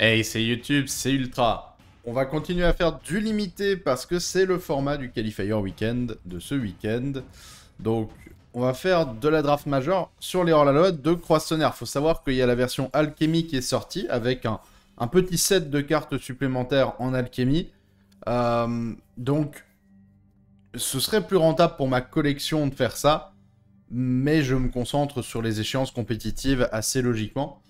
Hey, c'est YouTube, c'est Ultra. On va continuer à faire du limité parce que c'est le format du Qualifier Weekend de ce week-end. Donc, on va faire de la draft majeure sur les hors-la-loi de Croissonnaire. Faut savoir qu'il y a la version alchimie qui est sortie avec un, petit set de cartes supplémentaires en alchimie. Euh, donc, ce serait plus rentable pour ma collection de faire ça, mais je me concentre sur les échéances compétitives assez logiquement.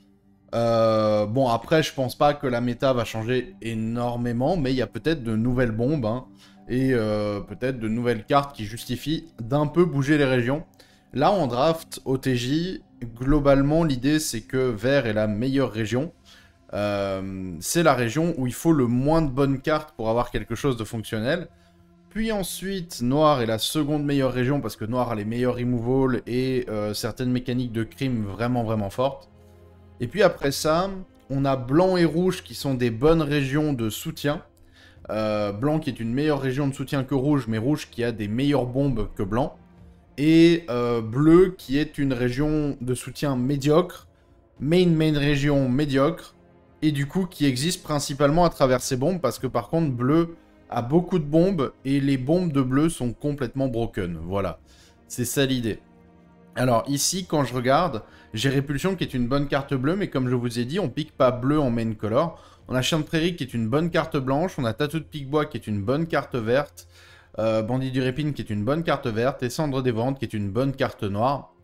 Euh, bon, après, je pense pas que la méta va changer énormément, mais il y a peut-être de nouvelles bombes, hein, et euh, peut-être de nouvelles cartes qui justifient d'un peu bouger les régions. Là, en draft OTJ, globalement, l'idée, c'est que vert est la meilleure région. Euh, c'est la région où il faut le moins de bonnes cartes pour avoir quelque chose de fonctionnel. Puis ensuite, noir est la seconde meilleure région parce que noir a les meilleurs removals et certaines mécaniques de crime vraiment vraiment fortes. Et puis après ça, on a blanc et rouge qui sont des bonnes régions de soutien. Euh, blanc qui est une meilleure région de soutien que rouge, mais rouge qui a des meilleures bombes que blanc. Et euh, bleu qui est une région de soutien médiocre, main main région médiocre, et du coup qui existe principalement à travers ces bombes, parce que par contre bleu a beaucoup de bombes, et les bombes de bleu sont complètement broken. Voilà, c'est ça l'idée. Alors ici, quand je regarde, j'ai Répulsion qui est une bonne carte bleue, mais comme je vous ai dit, on pique pas bleu en main color. On a Chien de Prairie qui est une bonne carte blanche, on a Tatou de Pique-Bois qui est une bonne carte verte, euh, Bandit du Répine qui est une bonne carte verte, et Cendre des Ventes qui est une bonne carte noire.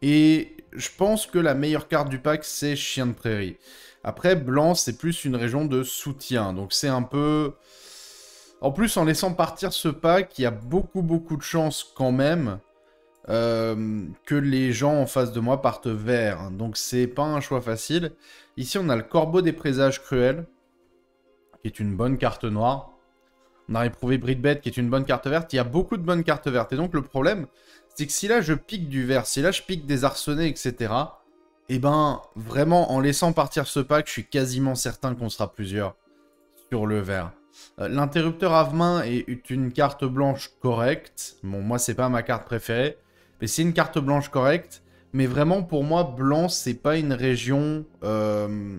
Et je pense que la meilleure carte du pack, c'est Chien de Prairie. Après, blanc, c'est plus une région de soutien, donc c'est un peu... En plus, en laissant partir ce pack, il y a beaucoup beaucoup de chances quand même euh, que les gens en face de moi partent vert. Donc c'est pas un choix facile. Ici on a le Corbeau des Présages Cruels, qui est une bonne carte noire. On a éprouvé Bridbet, qui est une bonne carte verte. Il y a beaucoup de bonnes cartes vertes. Et donc le problème, c'est que si là je pique du vert, si là je pique des arsenés, etc., et eh ben vraiment en laissant partir ce pack, je suis quasiment certain qu'on sera plusieurs sur le vert. Euh, l'interrupteur Avemain est une carte blanche correcte. Bon, moi, c'est pas ma carte préférée. C'est une carte blanche correcte. Mais vraiment, pour moi, blanc, c'est pas une région... Euh,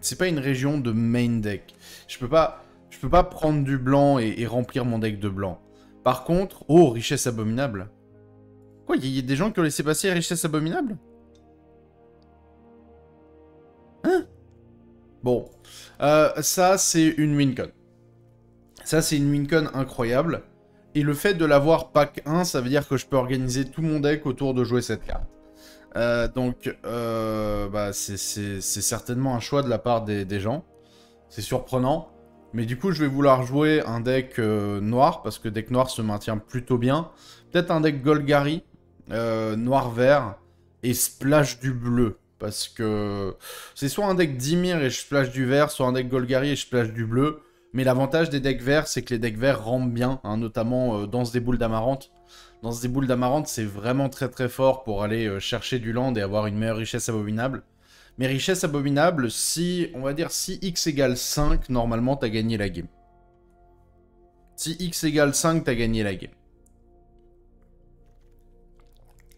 c'est pas une région de main deck. Je peux pas, je peux pas prendre du blanc et, remplir mon deck de blanc. Par contre... Oh, richesse abominable. Quoi, il y, a des gens qui ont laissé passer richesse abominable? Hein? Bon. Euh, ça, c'est une wincon. Ça, c'est une wincon incroyable. Et le fait de l'avoir pack 1, ça veut dire que je peux organiser tout mon deck autour de jouer cette carte. Euh, donc, euh, bah, c'est certainement un choix de la part des, gens. C'est surprenant. Mais du coup, je vais vouloir jouer un deck euh, noir, parce que deck noir se maintient plutôt bien. Peut-être un deck Golgari, noir-vert, et splash du bleu. Parce que c'est soit un deck Dimir et je splash du vert, soit un deck Golgari et je splash du bleu. Mais l'avantage des decks verts, c'est que les decks verts rampent bien, hein, notamment euh, dans ce des boules d'amarante. Dans ce des boules d'amarante, c'est vraiment très très fort pour aller euh, chercher du land et avoir une meilleure richesse abominable. Mais richesse abominable, si, on va dire, si x égale 5, normalement, t'as gagné la game. Si x égale 5, t'as gagné la game.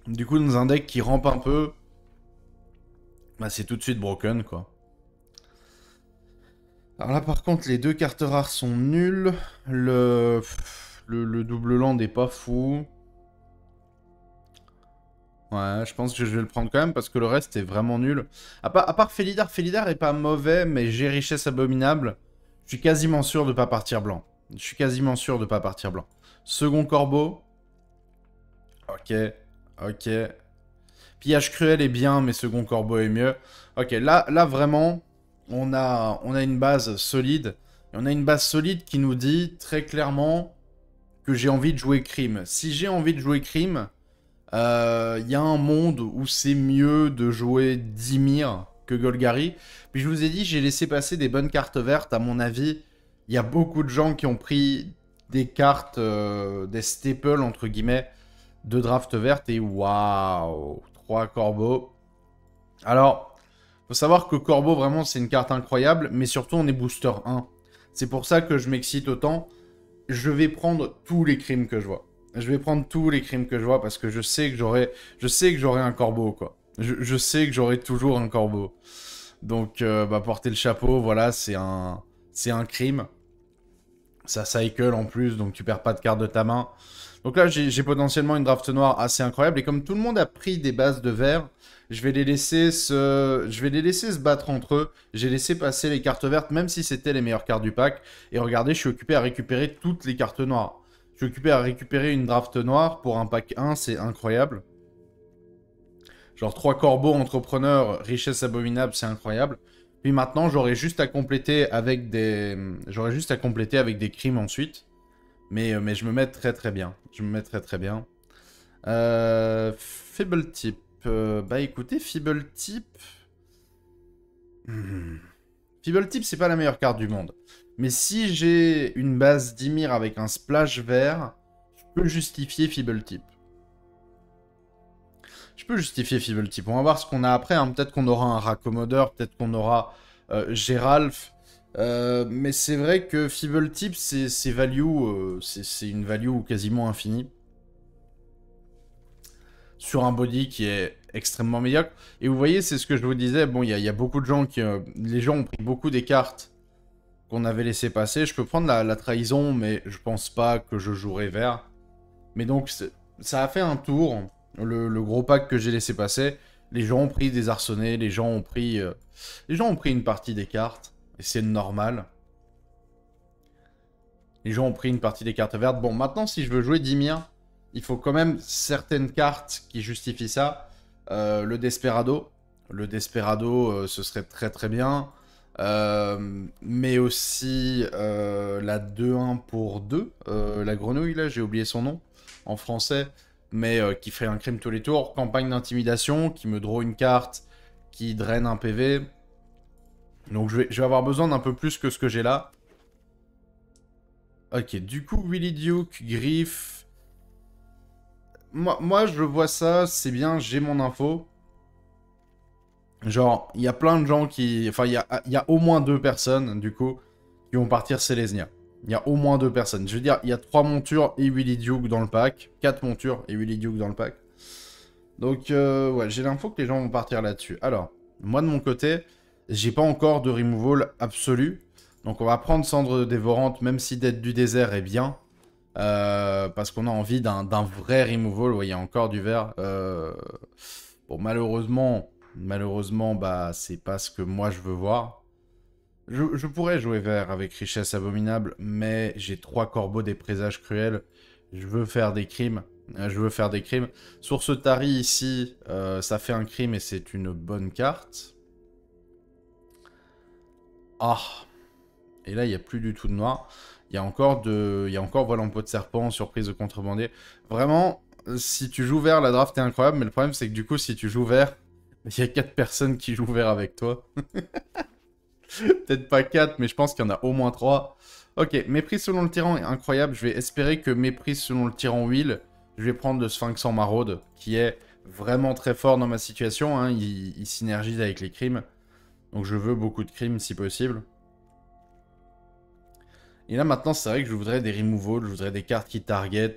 Du coup, dans un deck qui rampe un peu, bah c'est tout de suite broken, quoi. Alors là, par contre, les deux cartes rares sont nulles. Le, le, double land est pas fou. Ouais, je pense que je vais le prendre quand même parce que le reste est vraiment nul. À part, à part Felidar, Felidar est pas mauvais, mais j'ai richesse abominable. Je suis quasiment sûr de pas partir blanc. Je suis quasiment sûr de pas partir blanc. Second corbeau. Ok, ok. Pillage cruel est bien, mais second corbeau est mieux. Ok, là, là vraiment, on a, on a une base solide. Et on a une base solide qui nous dit très clairement que j'ai envie de jouer crime. Si j'ai envie de jouer crime, il euh, y a un monde où c'est mieux de jouer Dimir que Golgari. Puis je vous ai dit, j'ai laissé passer des bonnes cartes vertes. À mon avis, il y a beaucoup de gens qui ont pris des cartes, euh, des staples entre guillemets, de draft verte. Et waouh, trois corbeaux. Alors, faut savoir que Corbeau, vraiment, c'est une carte incroyable, mais surtout, on est booster 1. C'est pour ça que je m'excite autant. Je vais prendre tous les crimes que je vois. Je vais prendre tous les crimes que je vois parce que je sais que j'aurai, un corbeau, quoi. Je, sais que j'aurai toujours un corbeau. Donc, euh, bah, porter le chapeau, voilà, c'est un, c'est un crime. Ça cycle en plus, donc tu perds pas de carte de ta main. Donc là, j'ai potentiellement une draft noire assez incroyable. Et comme tout le monde a pris des bases de vert, je vais les laisser se, battre entre eux. J'ai laissé passer les cartes vertes, même si c'était les meilleures cartes du pack. Et regardez, je suis occupé à récupérer toutes les cartes noires. Je suis occupé à récupérer une draft noire pour un pack 1, c'est incroyable. Genre 3 corbeaux, entrepreneurs, richesse abominable, c'est incroyable. Puis maintenant, j'aurais juste à compléter avec des... J'aurais juste à compléter avec des crimes ensuite. Mais, euh, je me mets très très bien. Je me mets très très bien. Euh... Feeble Euh, bah écoutez, Feeble Tip... Hmm. Feeble Tip, c'est pas la meilleure carte du monde. Mais si j'ai une base d'Ymir avec un splash vert, je peux justifier Feeble Tip. Je peux justifier Feeble Tip. On va voir ce qu'on a après. Hein. Peut-être qu'on aura un raccommodeur, peut-être qu'on aura euh, Géralf. Euh, mais c'est vrai que Feeble c'est value, euh, c'est une value quasiment infinie. Sur un body qui est extrêmement médiocre. Et vous voyez, c'est ce que je vous disais. Bon, il y, a beaucoup de gens qui... les gens ont pris beaucoup des cartes qu'on avait laissé passer. Je peux prendre la, la, trahison, mais je pense pas que je jouerai vert. Mais donc, ça a fait un tour le, gros pack que j'ai laissé passer, les gens ont pris des arsenés, les gens ont pris, euh, les gens ont pris une partie des cartes, et c'est normal. Les gens ont pris une partie des cartes vertes. Bon, maintenant, si je veux jouer Dimir, il faut quand même certaines cartes qui justifient ça. Euh, le Desperado. Le Desperado, euh, ce serait très très bien. mais aussi la 2-1 pour 2. la grenouille, là, j'ai oublié son nom en français mais euh, qui fait un crime tous les tours. Campagne d'intimidation, qui me draw une carte, qui draine un PV. Donc je je vais avoir besoin d'un peu plus que ce que j'ai là. Ok, du coup, Willy Duke, Griff... Moi, je vois ça, c'est bien, j'ai mon info. Genre, il y a plein de gens qui... Enfin, il y a, y a, au moins deux personnes, du coup, qui vont partir Selesnia. Il y a au moins deux personnes. Je veux dire, il y a trois montures et Willy Duke dans le pack. Quatre montures et Willy Duke dans le pack. Donc, euh, ouais, j'ai l'info que les gens vont partir là-dessus. Alors, moi de mon côté, j'ai pas encore de removal absolu. Donc, on va prendre Cendre Dévorante, même si d'être du désert est bien. Euh, parce qu'on a envie d'un vrai removal. Ouais, il y a encore du vert. Euh, bon, malheureusement, malheureusement, bah, c'est pas ce que moi je veux voir. Je, pourrais jouer vert avec richesse abominable, mais j'ai trois corbeaux des présages cruels. Je veux faire des crimes. Euh, je veux faire des crimes. Sur ce Tari ici, ça fait un crime et c'est une bonne carte. Ah Et là, il n'y a plus du tout de noir. Il y a encore de, il y a encore vol en pot de serpent, surprise de contrebandier. Vraiment, si tu joues vert, la draft est incroyable, mais le problème c'est que du coup, si tu joues vert, il y a quatre personnes qui jouent vert avec toi. Peut-être pas 4, mais je pense qu'il y en a au moins 3. Ok, méprise selon le tyran est incroyable. Je vais espérer que méprise selon le tyran Will, je vais prendre le Sphinx en maraude, qui est vraiment très fort dans ma situation. Hein. Il, synergise avec les crimes. Donc je veux beaucoup de crimes si possible. Et là maintenant, c'est vrai que je voudrais des removals, je voudrais des cartes qui target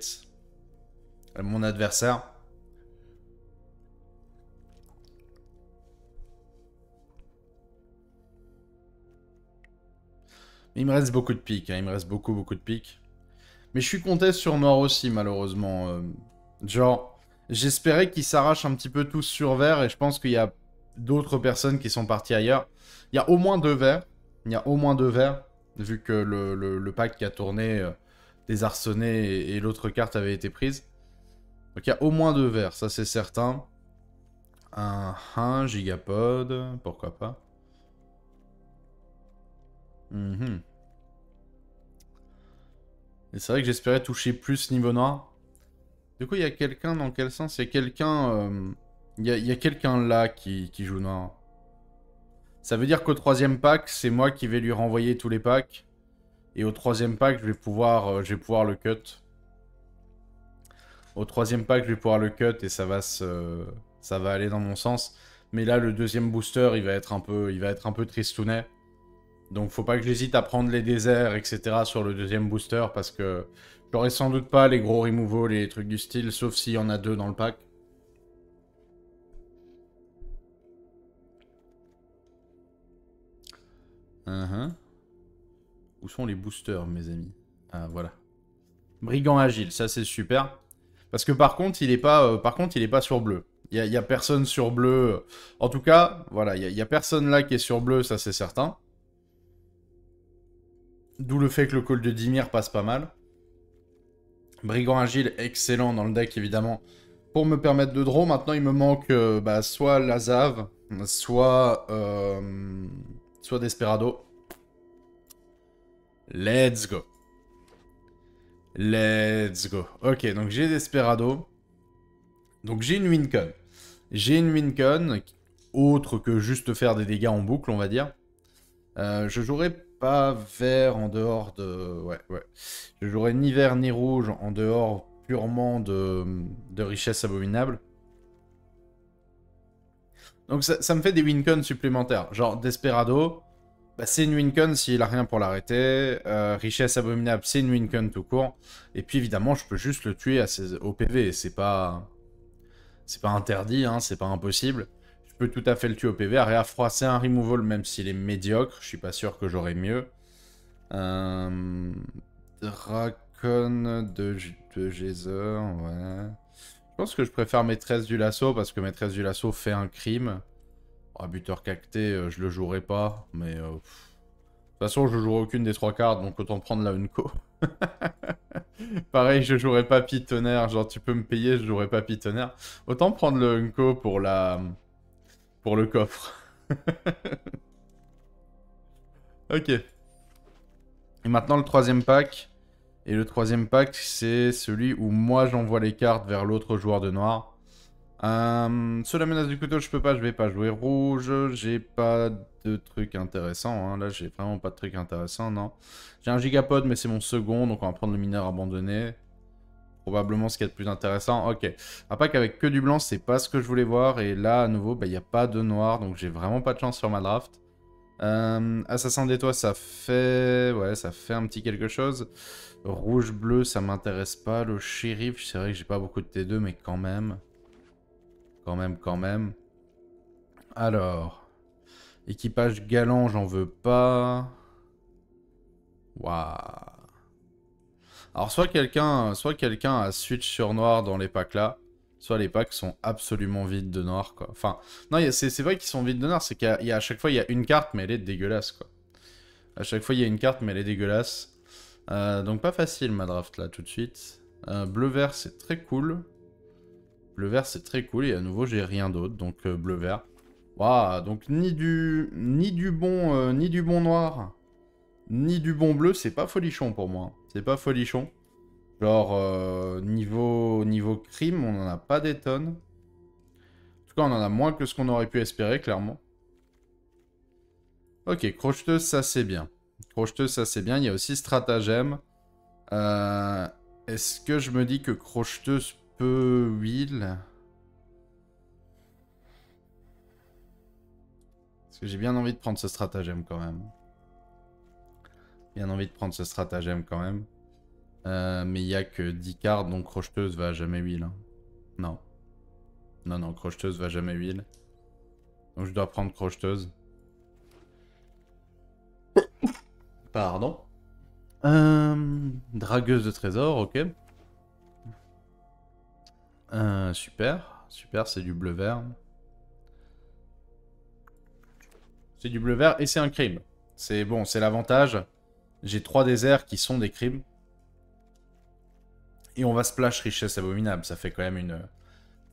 mon adversaire. Il me reste beaucoup de piques, hein. il me reste beaucoup, beaucoup de piques. Mais je suis compté sur noir aussi, malheureusement. Euh. genre, j'espérais qu'ils s'arrachent un petit peu tous sur vert, et je pense qu'il y a d'autres personnes qui sont parties ailleurs. Il y a au moins deux verts. Il y a au moins deux verts, vu que le, pack qui a tourné euh, des arsenés et, l'autre carte avait été prise. Donc il y a au moins deux verts, ça c'est certain. Un, gigapod, pourquoi pas. Mhm. Et c'est vrai que j'espérais toucher plus niveau noir. Du coup, il y a quelqu'un, dans quel sens? Il y a quelqu'un... Euh, il y a, quelqu'un là qui, joue noir. Ça veut dire qu'au troisième pack, c'est moi qui vais lui renvoyer tous les packs. Et au troisième pack, je vais pouvoir, euh, pouvoir le cut. Au troisième pack, je vais pouvoir le cut et ça va se, ça va aller dans mon sens. Mais là, le deuxième booster, il va être un peu, il va être un peu tristounet. Donc faut pas que j'hésite à prendre les déserts, etc. sur le deuxième booster parce que j'aurai sans doute pas les gros removals les trucs du style, sauf s'il y en a deux dans le pack. Uh-huh. Où sont les boosters, mes amis? Ah, voilà. Brigand agile, ça c'est super. Parce que par contre, il est pas, euh, pas sur bleu. Il y, a personne sur bleu. En tout cas, voilà, il y, a personne là qui est sur bleu, ça c'est certain. D'où le fait que le call de Dimir passe pas mal. Brigand agile, excellent dans le deck évidemment. Pour me permettre de draw, maintenant il me manque euh, bah, soit Lazav, soit, euh, soit Desperado. Let's go. Let's go. Ok, donc j'ai Desperado. Donc j'ai une Wincon. J'ai une Wincon, autre que juste faire des dégâts en boucle, on va dire. Euh, je jouerai pas vert en dehors de... Ouais, ouais. Je jouerai ni vert ni rouge en dehors purement de, de richesse abominable. Donc ça, me fait des Wincon supplémentaires. Genre Desperado, bah, c'est une wincon s'il a rien pour l'arrêter. Euh, richesse abominable, c'est une wincon tout court. Et puis évidemment, je peux juste le tuer au PV. C'est pas... C'est pas interdit, hein, c'est pas impossible. Je peux tout à fait le tuer au PV. Area froid, c'est un removal, même s'il est médiocre. Je suis pas sûr que j'aurai mieux. Euh... Dracon de, de Geyser, ouais. Je pense que je préfère Maîtresse du Lasso, parce que Maîtresse du Lasso fait un crime. Ah, buteur cacté, euh, je le jouerai pas, mais... Euh, de toute façon, je jouerai aucune des trois cartes, donc autant prendre la Unco. Pareil, je jouerai pas Tonnerre, genre tu peux me payer, je jouerai pas Tonnerre. Autant prendre le Unco pour la... pour le coffre. ok. Et maintenant le troisième pack. Et le troisième pack, c'est celui où moi j'envoie les cartes vers l'autre joueur de noir. Euh, sous la menace du couteau, je peux pas, je vais pas jouer rouge. J'ai pas de trucs intéressants. Hein. Là, j'ai vraiment pas de trucs intéressants, non. J'ai un gigapod, mais c'est mon second, donc on va prendre le mineur abandonné. Probablement ce qui est le plus intéressant. Ok. Un pack avec que du blanc, c'est pas ce que je voulais voir. Et là, à nouveau, il bah, n'y a pas de noir, donc j'ai vraiment pas de chance sur ma draft. Euh, Assassin des toits, ça fait... Ouais, ça fait un petit quelque chose. Rouge-bleu, ça m'intéresse pas. Le shérif, c'est vrai que j'ai pas beaucoup de T2, mais quand même. Quand même, quand même. Alors. Équipage galant, j'en veux pas. Waouh. Alors soit quelqu'un soit quelqu'un a switch sur noir dans les packs là, soit les packs sont absolument vides de noir quoi. Enfin, non, c'est vrai qu'ils sont vides de noir, c'est qu'à chaque fois il y a une carte mais elle est dégueulasse quoi. À chaque fois il y a une carte mais elle est dégueulasse. Euh, donc pas facile ma draft là tout de suite. Euh, bleu-vert c'est très cool. Bleu-vert, c'est très cool. Et à nouveau, j'ai rien d'autre. Donc, euh, bleu-vert. Waouh, donc ni du, ni du bon, ni du bon noir, ni du bon bleu, c'est pas folichon pour moi. C'est pas folichon. Genre, euh, niveau, niveau crime, on en a pas des tonnes. En tout cas, on en a moins que ce qu'on aurait pu espérer, clairement. Ok, crocheteuse, ça c'est bien. Crocheteuse, ça c'est bien. Il y a aussi stratagème. Est-ce que je me dis que crocheteuse peu Will. Parce que j'ai bien envie de prendre ce stratagème quand même. Bien envie de prendre ce stratagème quand même. Euh, mais il n'y a que 10 cartes, donc crocheteuse va jamais Will. Hein. Non. Non, non, crocheteuse va jamais Will. Donc je dois prendre crocheteuse. Pardon. Euh, dragueuse de trésor, ok. Euh, super, super, c'est du bleu-vert. C'est du bleu-vert et c'est un crime. C'est bon, c'est l'avantage. J'ai trois déserts qui sont des crimes. Et on va splash richesse abominable. Ça fait quand même une...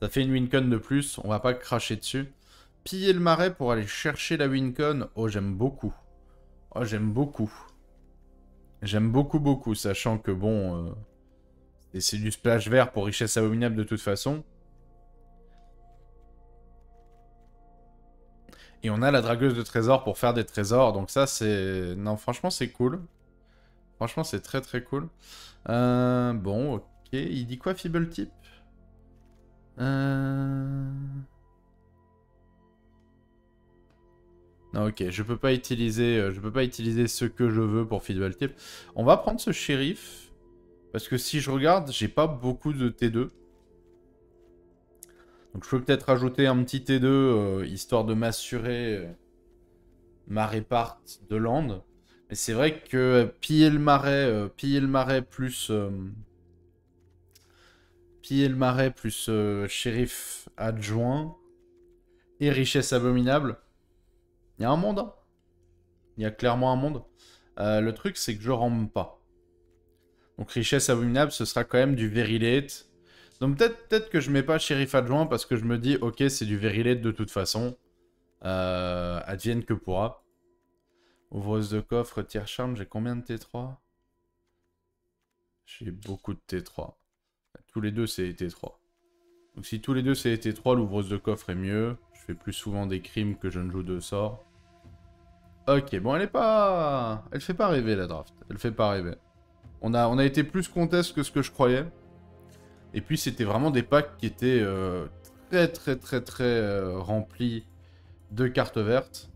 Ça fait une wincon de plus. On va pas cracher dessus. Piller le marais pour aller chercher la wincon. Oh, j'aime beaucoup. Oh, j'aime beaucoup. J'aime beaucoup, beaucoup. Sachant que bon... Euh, c'est du splash vert pour richesse abominable de toute façon. Et on a la dragueuse de trésors pour faire des trésors. Donc ça, c'est... Non, franchement, c'est cool. Franchement, c'est très très cool. Euh, bon, ok. Il dit quoi, Feeble Tip? Euh... Non, ok. Je peux pas utiliser, euh, je peux pas utiliser ce que je veux pour Feeble Tip. On va prendre ce shérif. Parce que si je regarde, j'ai pas beaucoup de T2. Donc je peux peut-être rajouter un petit T2, euh, histoire de m'assurer... ma répart de land. Mais c'est vrai que piller le marais, piller le marais plus... Euh, piller le marais plus euh, shérif adjoint et richesse abominable. Il y a un monde. Hein. Il y a clairement un monde. le truc, c'est que je rampe pas. Donc richesse abominable, ce sera quand même du very late. Donc peut-être peut, que je mets pas shérif adjoint parce que je me dis, ok, c'est du very late de toute façon. advienne que pourra. Ouvreuse de coffre, tiers charme, j'ai combien de T3 J'ai beaucoup de T3. Tous les deux, c'est T3. Donc si tous les deux, c'est T3, l'ouvreuse de coffre est mieux. Je fais plus souvent des crimes que je ne joue de sorts. Ok, bon, elle est pas... Elle fait pas rêver, la draft. Elle fait pas rêver. On a, on a été plus contest que ce que je croyais. Et puis, c'était vraiment des packs qui étaient euh, très, très, très, très euh, remplis de cartes vertes.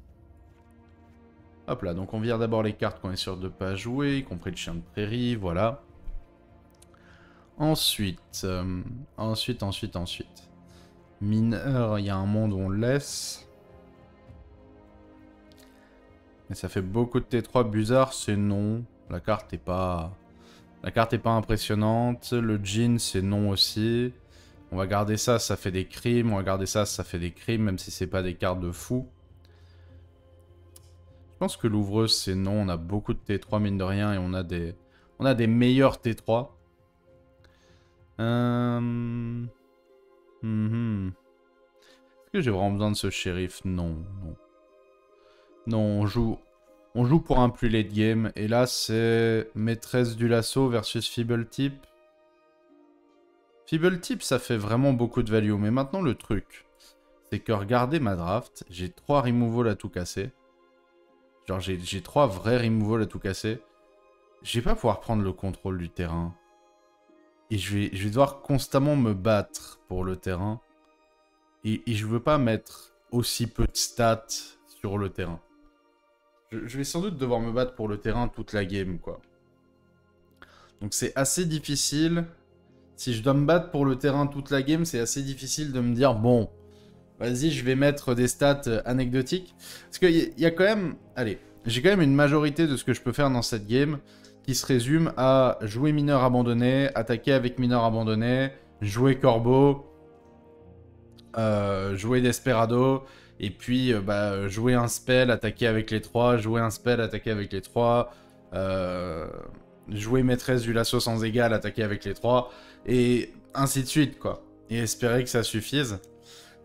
Hop là, donc on vire d'abord les cartes qu'on est sûr de pas jouer, y compris le chien de prairie, voilà. Ensuite, euh, ensuite, ensuite, ensuite. Mineur, il y a un monde où on laisse. Mais ça fait beaucoup de T3. Buzard, c'est non. La carte est pas... La carte est pas impressionnante. Le jean, c'est non aussi. On va garder ça, ça fait des crimes. On va garder ça, ça fait des crimes, même si c'est pas des cartes de fou. Je pense que l'ouvreuse, c'est non. On a beaucoup de T3, mine de rien, et on a des, on a des meilleurs T3. Euh... Mhm. Est-ce que j'ai vraiment besoin de ce shérif? Non, non. Non, on joue, on joue pour un plus late game. Et là, c'est maîtresse du lasso versus Feeble Tip. Feeble Tip, ça fait vraiment beaucoup de value. Mais maintenant, le truc, c'est que regardez ma draft. J'ai 3 removals à tout casser. Genre, j'ai trois vrais removals à tout casser. Je vais pas pouvoir prendre le contrôle du terrain. Et je vais, devoir constamment me battre pour le terrain. Et, et je veux pas mettre aussi peu de stats sur le terrain. Je, je, vais sans doute devoir me battre pour le terrain toute la game, quoi. Donc c'est assez difficile. Si je dois me battre pour le terrain toute la game, c'est assez difficile de me dire, bon, Vas-y, je vais mettre des stats euh, anecdotiques. Parce qu'il y, a quand même... Allez, j'ai quand même une majorité de ce que je peux faire dans cette game qui se résume à jouer mineur abandonné, attaquer avec mineur abandonné, jouer corbeau, euh, jouer desperado, et puis euh, bah, jouer un spell, attaquer avec les trois, jouer un spell, attaquer avec les trois, jouer maîtresse du lasso sans égal, attaquer avec les trois, et ainsi de suite, quoi. Et espérer que ça suffise.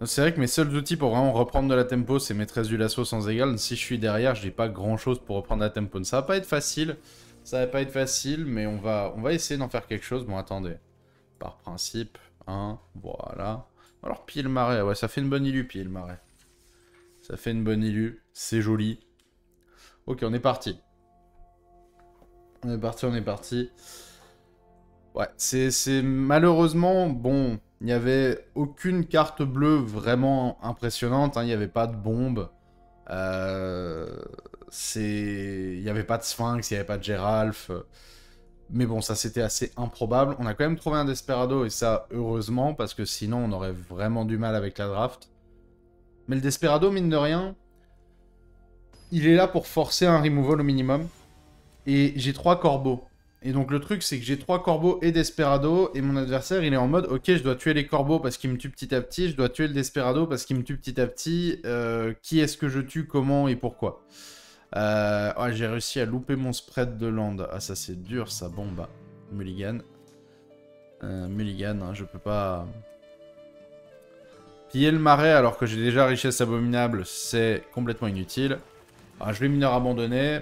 C'est vrai que mes seuls outils pour vraiment reprendre de la tempo, c'est maîtresse du lasso sans égal. Si je suis derrière, je n'ai pas grand chose pour reprendre la tempo. Ça va pas être facile. Ça va pas être facile, mais on va, on va essayer d'en faire quelque chose. Bon, attendez. Par principe, hein, voilà. Alors, pied le marais. Ouais, ça fait une bonne illu, pied le marais. Ça fait une bonne illu. C'est joli. Ok, on est parti. On est parti, on est parti. Ouais, c'est malheureusement, bon, il n'y avait aucune carte bleue vraiment impressionnante. Hein. Il n'y avait pas de bombe. Euh, il n'y avait pas de Sphinx, il n'y avait pas de Geralf. Mais bon, ça c'était assez improbable. On a quand même trouvé un Desperado et ça, heureusement, parce que sinon on aurait vraiment du mal avec la draft. Mais le Desperado, mine de rien, il est là pour forcer un removal au minimum. Et j'ai trois corbeaux. Et donc le truc, c'est que j'ai trois corbeaux et Desperado, et mon adversaire, il est en mode, ok, je dois tuer les corbeaux parce qu'il me tue petit à petit, je dois tuer le Desperado parce qu'il me tue petit à petit, euh, qui est-ce que je tue, comment et pourquoi? Euh, J'ai réussi à louper mon spread de land. Ah ça c'est dur ça, bon Mulligan. Euh, Mulligan, hein, je peux pas... Piller le marais alors que j'ai déjà richesse abominable, c'est complètement inutile. Ah, je vais mineur abandonné.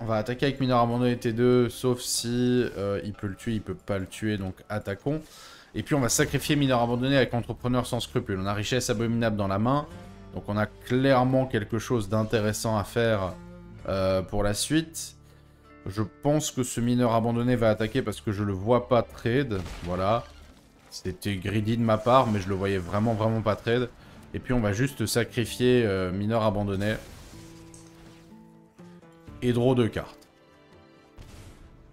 On va attaquer avec mineur abandonné T2, sauf si euh, il peut le tuer, il peut pas le tuer, donc attaquons. Et puis on va sacrifier mineur abandonné avec entrepreneur sans scrupule. On a richesse abominable dans la main, donc on a clairement quelque chose d'intéressant à faire euh, pour la suite. Je pense que ce mineur abandonné va attaquer parce que je le vois pas trade. Voilà. C'était greedy de ma part, mais je le voyais vraiment, vraiment pas trade. Et puis on va juste sacrifier euh, mineur abandonné et draw deux cartes.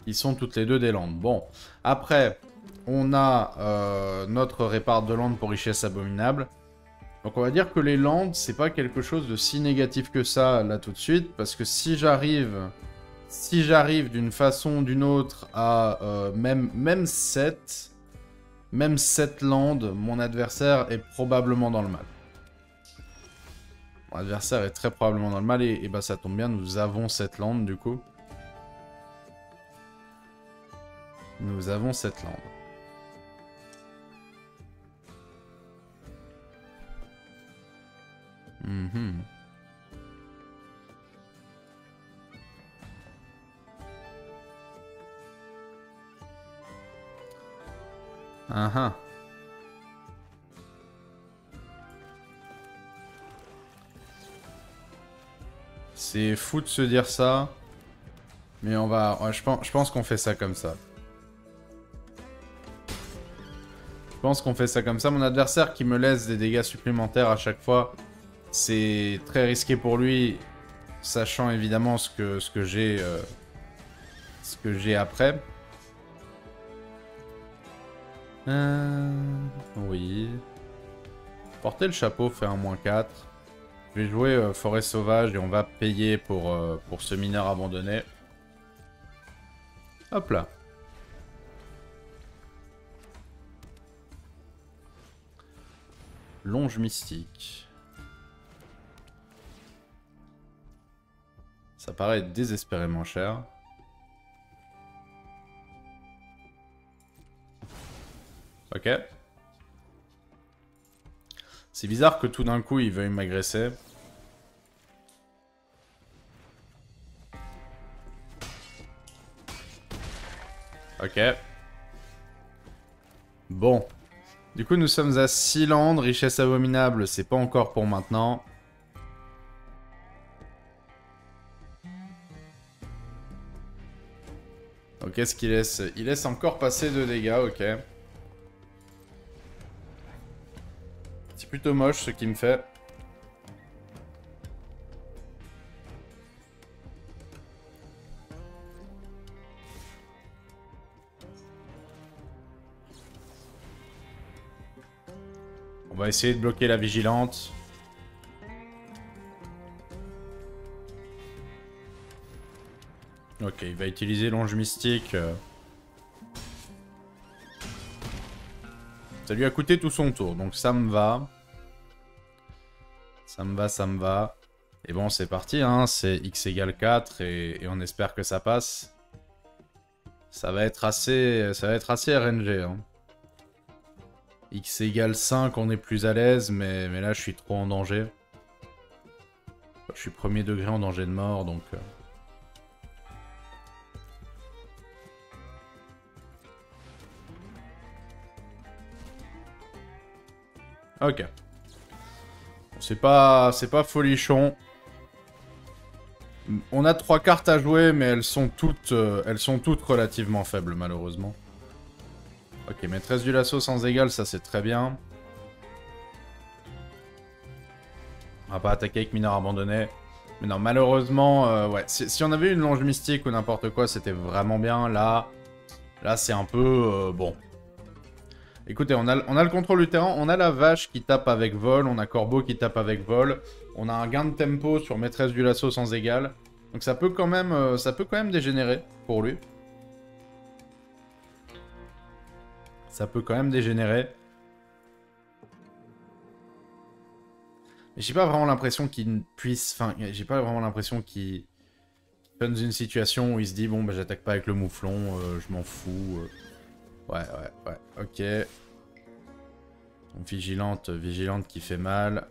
Ils sont toutes les deux des landes. Bon, après, on a euh, notre répart de landes pour richesse abominable. Donc on va dire que les landes, c'est pas quelque chose de si négatif que ça, là, tout de suite. Parce que si j'arrive... Si j'arrive d'une façon ou d'une autre à euh, même, même 7... Même 7 landes, mon adversaire est probablement dans le mal. Mon adversaire est très probablement dans le mal et, et bah ça tombe bien, nous avons cette lande du coup. Nous avons cette lande. Mhm. Uh -huh. C'est fou de se dire ça. Mais on va... je je pense qu'on fait ça comme ça. Je pense qu'on fait ça comme ça. Mon adversaire qui me laisse des dégâts supplémentaires à chaque fois, c'est très risqué pour lui, sachant évidemment ce que, euh, j'ai après. Euh, oui. Porter le chapeau fait un moins 4. Je vais jouer euh, forêt sauvage et on va payer pour, pour ce mineur abandonné. Hop là. Longe mystique. Ça paraît désespérément cher. Ok. C'est bizarre que tout d'un coup il veuille m'agresser. Ok. Bon. Du coup, nous sommes à 6 landes. Richesse abominable, c'est pas encore pour maintenant. Donc, qu'est-ce qu'il laisse Il laisse encore passer de dégâts, ok. C'est plutôt moche ce qu'il me fait. On va essayer de bloquer la vigilante. Ok, il va utiliser l'ange mystique. Ça lui a coûté tout son tour, donc ça me va. Ça me va, ça me va. Et bon, c'est parti, hein. c'est x égale 4 et, et, on espère que ça passe. Ça va être assez, ça va être assez RNG. Hein. X égale 5, on est plus à l'aise, mais, mais là je suis trop en danger. Je suis premier degré en danger de mort, donc... Euh. Ok. C'est pas, c'est pas folichon. On a trois cartes à jouer, mais elles sont toutes, euh, elles sont toutes relativement faibles, malheureusement. Ok, maîtresse du lasso sans égal, ça c'est très bien. On va pas attaquer avec mineur abandonné. Mais non, malheureusement, euh, ouais. Si, on avait une longe mystique ou n'importe quoi, c'était vraiment bien. Là, là c'est un peu... Euh, bon. Écoutez, on a, le contrôle du terrain. On a la vache qui tape avec vol. On a Corbeau qui tape avec vol. On a un gain de tempo sur maîtresse du lasso sans égal. Donc ça peut quand même, euh, ça peut quand même dégénérer pour lui. ça peut quand même dégénérer. Mais j'ai pas vraiment l'impression qu'il puisse... Enfin, j'ai pas vraiment l'impression qu'il... Qu dans une situation où il se dit, bon, bah j'attaque pas avec le mouflon, euh, je m'en fous. Euh. Ouais, ouais, ouais, ok. Vigilante, vigilante qui fait mal.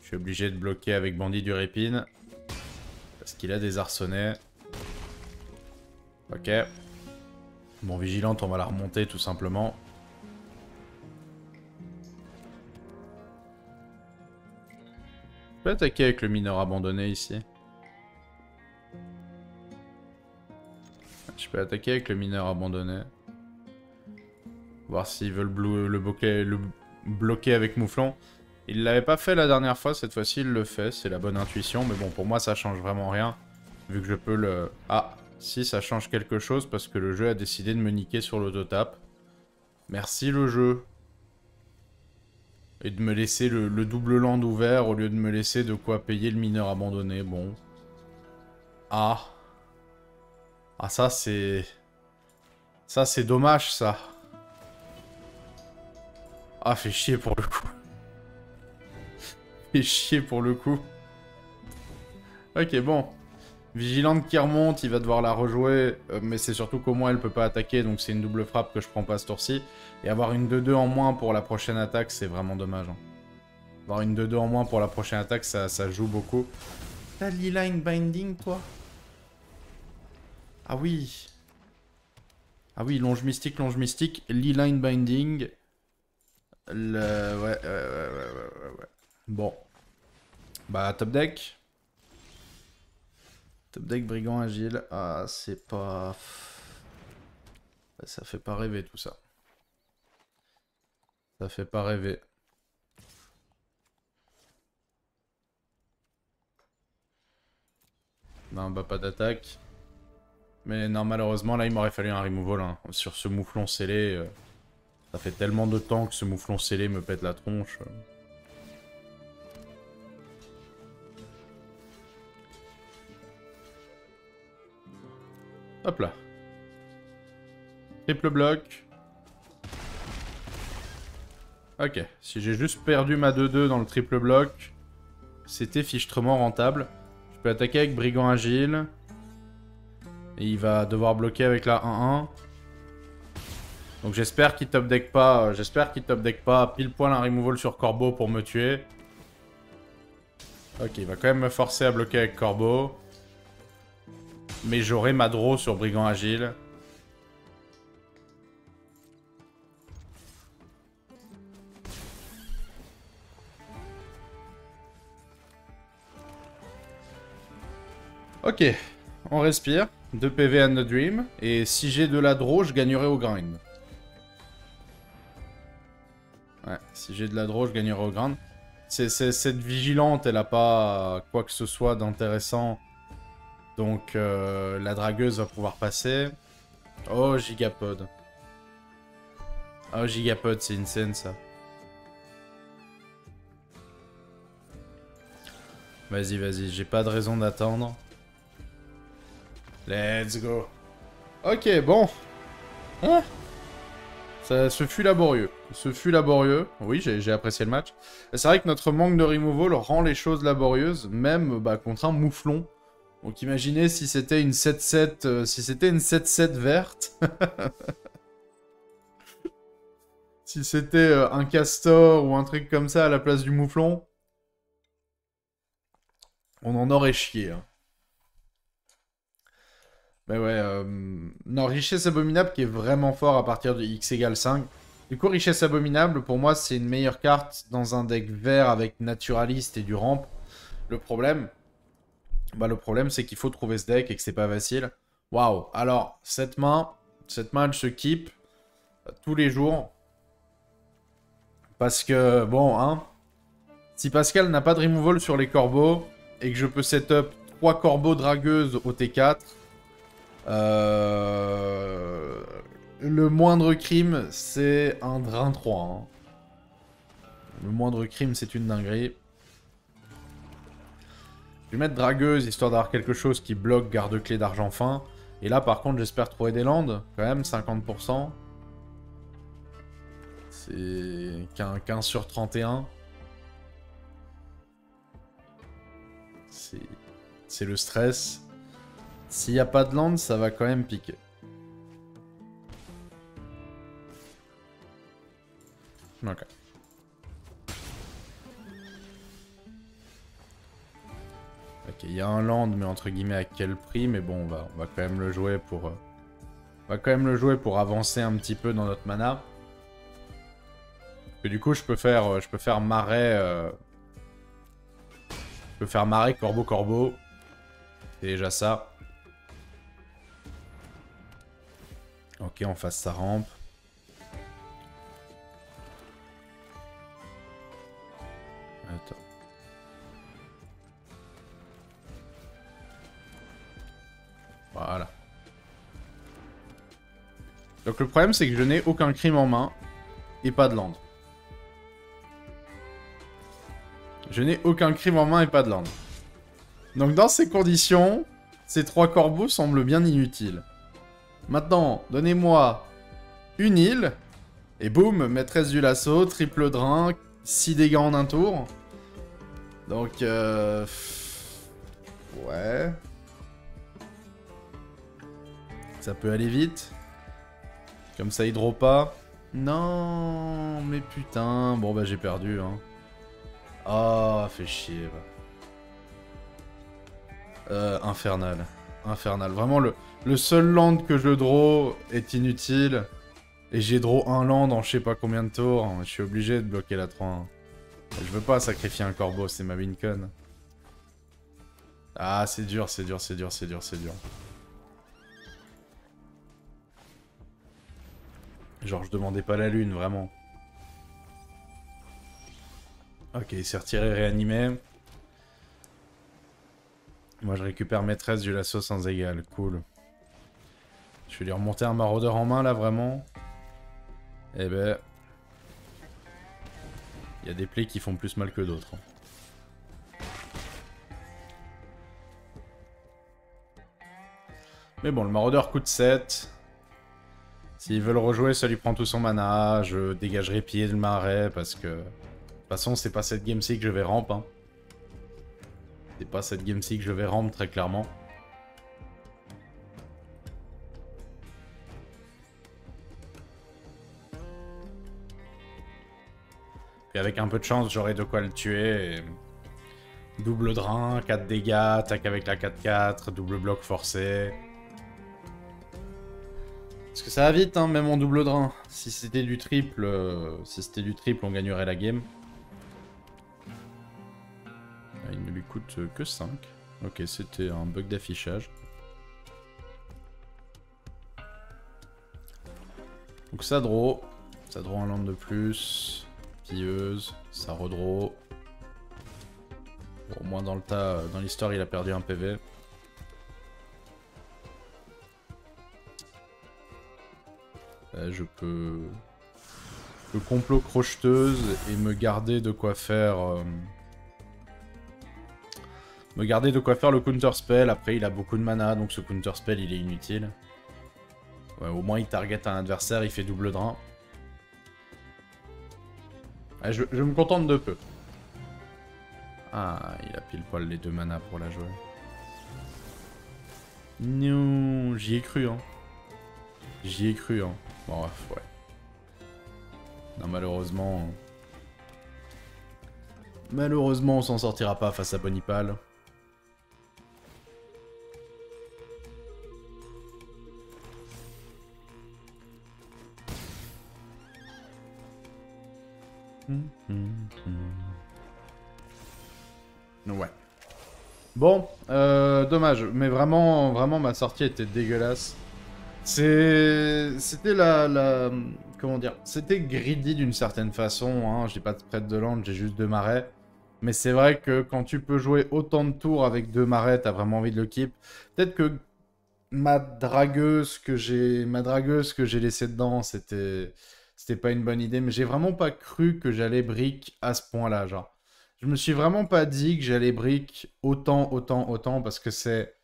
Je suis obligé de bloquer avec bandit du répine. Parce qu'il a des arçonnets. Ok. Bon, vigilante, on va la remonter tout simplement. Je peux attaquer avec le mineur abandonné ici. Je peux attaquer avec le mineur abandonné. Voir s'ils veulent le bloquer, le bloquer avec mouflon. Il l'avait pas fait la dernière fois, cette fois-ci il le fait, c'est la bonne intuition. Mais bon, pour moi ça change vraiment rien. Vu que je peux le... Ah si, ça change quelque chose parce que le jeu a décidé de me niquer sur l'autotap. Merci le jeu. Et de me laisser le, double land ouvert au lieu de me laisser de quoi payer le mineur abandonné. Bon. Ah. Ah ça c'est... Ça c'est dommage ça. Ah fait chier pour le coup. fait chier pour le coup. Ok bon. Vigilante qui remonte, il va devoir la rejouer, euh, mais c'est surtout qu'au moins elle peut pas attaquer, donc c'est une double frappe que je prends pas ce tour-ci. Et avoir une 2-2 en moins pour la prochaine attaque, c'est vraiment dommage. Hein. Avoir une 2-2 en moins pour la prochaine attaque, ça, ça joue beaucoup. T'as line Binding, toi? Ah oui Ah oui, longe mystique, longe mystique, line Binding. Le... Ouais, ouais, ouais, ouais, ouais. Bon. Bah, top deck. Top deck brigand agile. Ah, c'est pas... Ça fait pas rêver tout ça. Ça fait pas rêver. Non, bah pas d'attaque. Mais non, malheureusement, là, il m'aurait fallu un removal. Hein. Sur ce mouflon scellé, euh, ça fait tellement de temps que ce mouflon scellé me pète la tronche. Hop là. Triple bloc. Ok, si j'ai juste perdu ma 2-2 dans le triple bloc, c'était fichtrement rentable. Je peux attaquer avec Brigand Agile. Et il va devoir bloquer avec la 1-1. Donc j'espère qu'il top deck pas, j'espère qu'il top deck pas pile poil un removal sur Corbeau pour me tuer. Ok, il va quand même me forcer à bloquer avec Corbeau. Mais j'aurai ma draw sur Brigand Agile. Ok, on respire. 2 PV and the dream. Et si j'ai de la draw, je gagnerai au grind. Si j'ai de la draw, je gagnerai au. C'est cette vigilante, elle a pas quoi que ce soit d'intéressant donc euh, la dragueuse va pouvoir passer. Oh, Gigapod. Oh, Gigapod, c'est une scène ça. Vas-y, vas-y, j'ai pas de raison d'attendre. Let's go. Ok, bon. Hein? Ce fut laborieux. Ce fut laborieux. Oui, j'ai apprécié le match. C'est vrai que notre manque de removal rend les choses laborieuses, même bah, contre un mouflon. Donc imaginez si c'était une 7-7, euh, si c'était une 7-7 verte. si c'était euh, un castor ou un truc comme ça à la place du mouflon. On en aurait chié. Hein. Mais ouais, euh, non, richesse abominable qui est vraiment fort à partir de x égale 5. Du coup, richesse abominable, pour moi, c'est une meilleure carte dans un deck vert avec naturaliste et du ramp. Le problème, bah, le problème, c'est qu'il faut trouver ce deck et que c'est pas facile. Waouh. Alors, cette main, cette main, elle se keep euh, tous les jours. Parce que, bon, hein, si Pascal n'a pas de removal sur les corbeaux et que je peux setup 3 corbeaux dragueuses au T4, euh, le moindre crime, c'est un drain 3. Hein. Le moindre crime, c'est une dinguerie. Je vais mettre dragueuse, histoire d'avoir quelque chose qui bloque garde-clé d'argent fin. Et là, par contre, j'espère trouver des landes, quand même, 50%. C'est 15 sur 31. C'est le stress. S'il n'y a pas de land, ça va quand même piquer. Ok. Ok, il y a un land, mais entre guillemets à quel prix Mais bon, on va, on va quand même le jouer pour... Euh, on va quand même le jouer pour avancer un petit peu dans notre mana. Et du coup, je peux faire, euh, je peux faire marais... Euh, je peux faire marais corbeau-corbeau. C'est déjà ça. Ok, on fasse sa rampe. Attends. Voilà. Donc le problème c'est que je n'ai aucun crime en main et pas de land. Je n'ai aucun crime en main et pas de land. Donc dans ces conditions, ces trois corbeaux semblent bien inutiles. Maintenant, donnez-moi une île, et boum, maîtresse du lasso, triple drain, 6 dégâts en un tour. Donc, euh... Ouais. Ça peut aller vite. Comme ça, hydro pas. Non, mais putain. Bon, bah, j'ai perdu, hein. Ah, fait chier, Euh, infernal. Infernal. Vraiment, le, le seul land que je draw est inutile. Et j'ai draw un land en je sais pas combien de tours. Je suis obligé de bloquer la 3 Je veux pas sacrifier un corbeau, c'est ma wincon. Ah, c'est dur, c'est dur, c'est dur, c'est dur, c'est dur. Genre, je demandais pas la lune, vraiment. Ok, il s'est retiré réanimé. Moi, je récupère maîtresse du lasso sans égal. Cool. Je vais lui remonter un maraudeur en main, là, vraiment. Eh ben... Il y a des plaies qui font plus mal que d'autres. Hein. Mais bon, le maraudeur coûte 7. S'ils veulent rejouer, ça lui prend tout son mana. Je dégagerai pied de marais parce que... De toute façon, c'est pas cette game-ci que je vais ramp. Hein. C'est pas cette game-ci que je vais ramp, très clairement. Et avec un peu de chance, j'aurai de quoi le tuer. Double drain, 4 dégâts, attaque avec la 4-4, double bloc forcé. Parce que ça va vite, hein, même en double drain. Si c'était du triple, euh, si c'était du triple, on gagnerait la game. Ah, il ne lui coûte que 5. Ok, c'était un bug d'affichage. Donc ça draw. Ça draw un land de plus. Pilleuse, ça redraw. au moins dans le tas, dans l'histoire, il a perdu un PV. je peux... Je complot crocheteuse et me garder de quoi faire... Euh, me garder de quoi faire le counter spell. Après, il a beaucoup de mana, donc ce counter spell, il est inutile. au moins, il target un adversaire, il fait double drain. Ah, je, me contente de peu. Ah, il a pile poil les deux manas pour la jouer. Non, j'y ai cru, hein. J'y ai cru, hein. Bon, ouais. Non, malheureusement... Malheureusement, on s'en sortira pas face à Bonipal. Ouais. Bon, euh, dommage, mais vraiment, vraiment, ma sortie était dégueulasse. C'était la. Comment dire C'était greedy d'une certaine façon, hein. j'ai pas de prête de land, j'ai juste deux marais. Mais c'est vrai que quand tu peux jouer autant de tours avec deux marais, t'as vraiment envie de le keep. Peut-être que ma dragueuse que j'ai ma dragueuse que j'ai laissée dedans, c'était c'était pas une bonne idée, mais j'ai vraiment pas cru que j'allais brick à ce point-là, genre. Je me suis vraiment pas dit que j'allais brick autant, autant, autant, parce que c'est...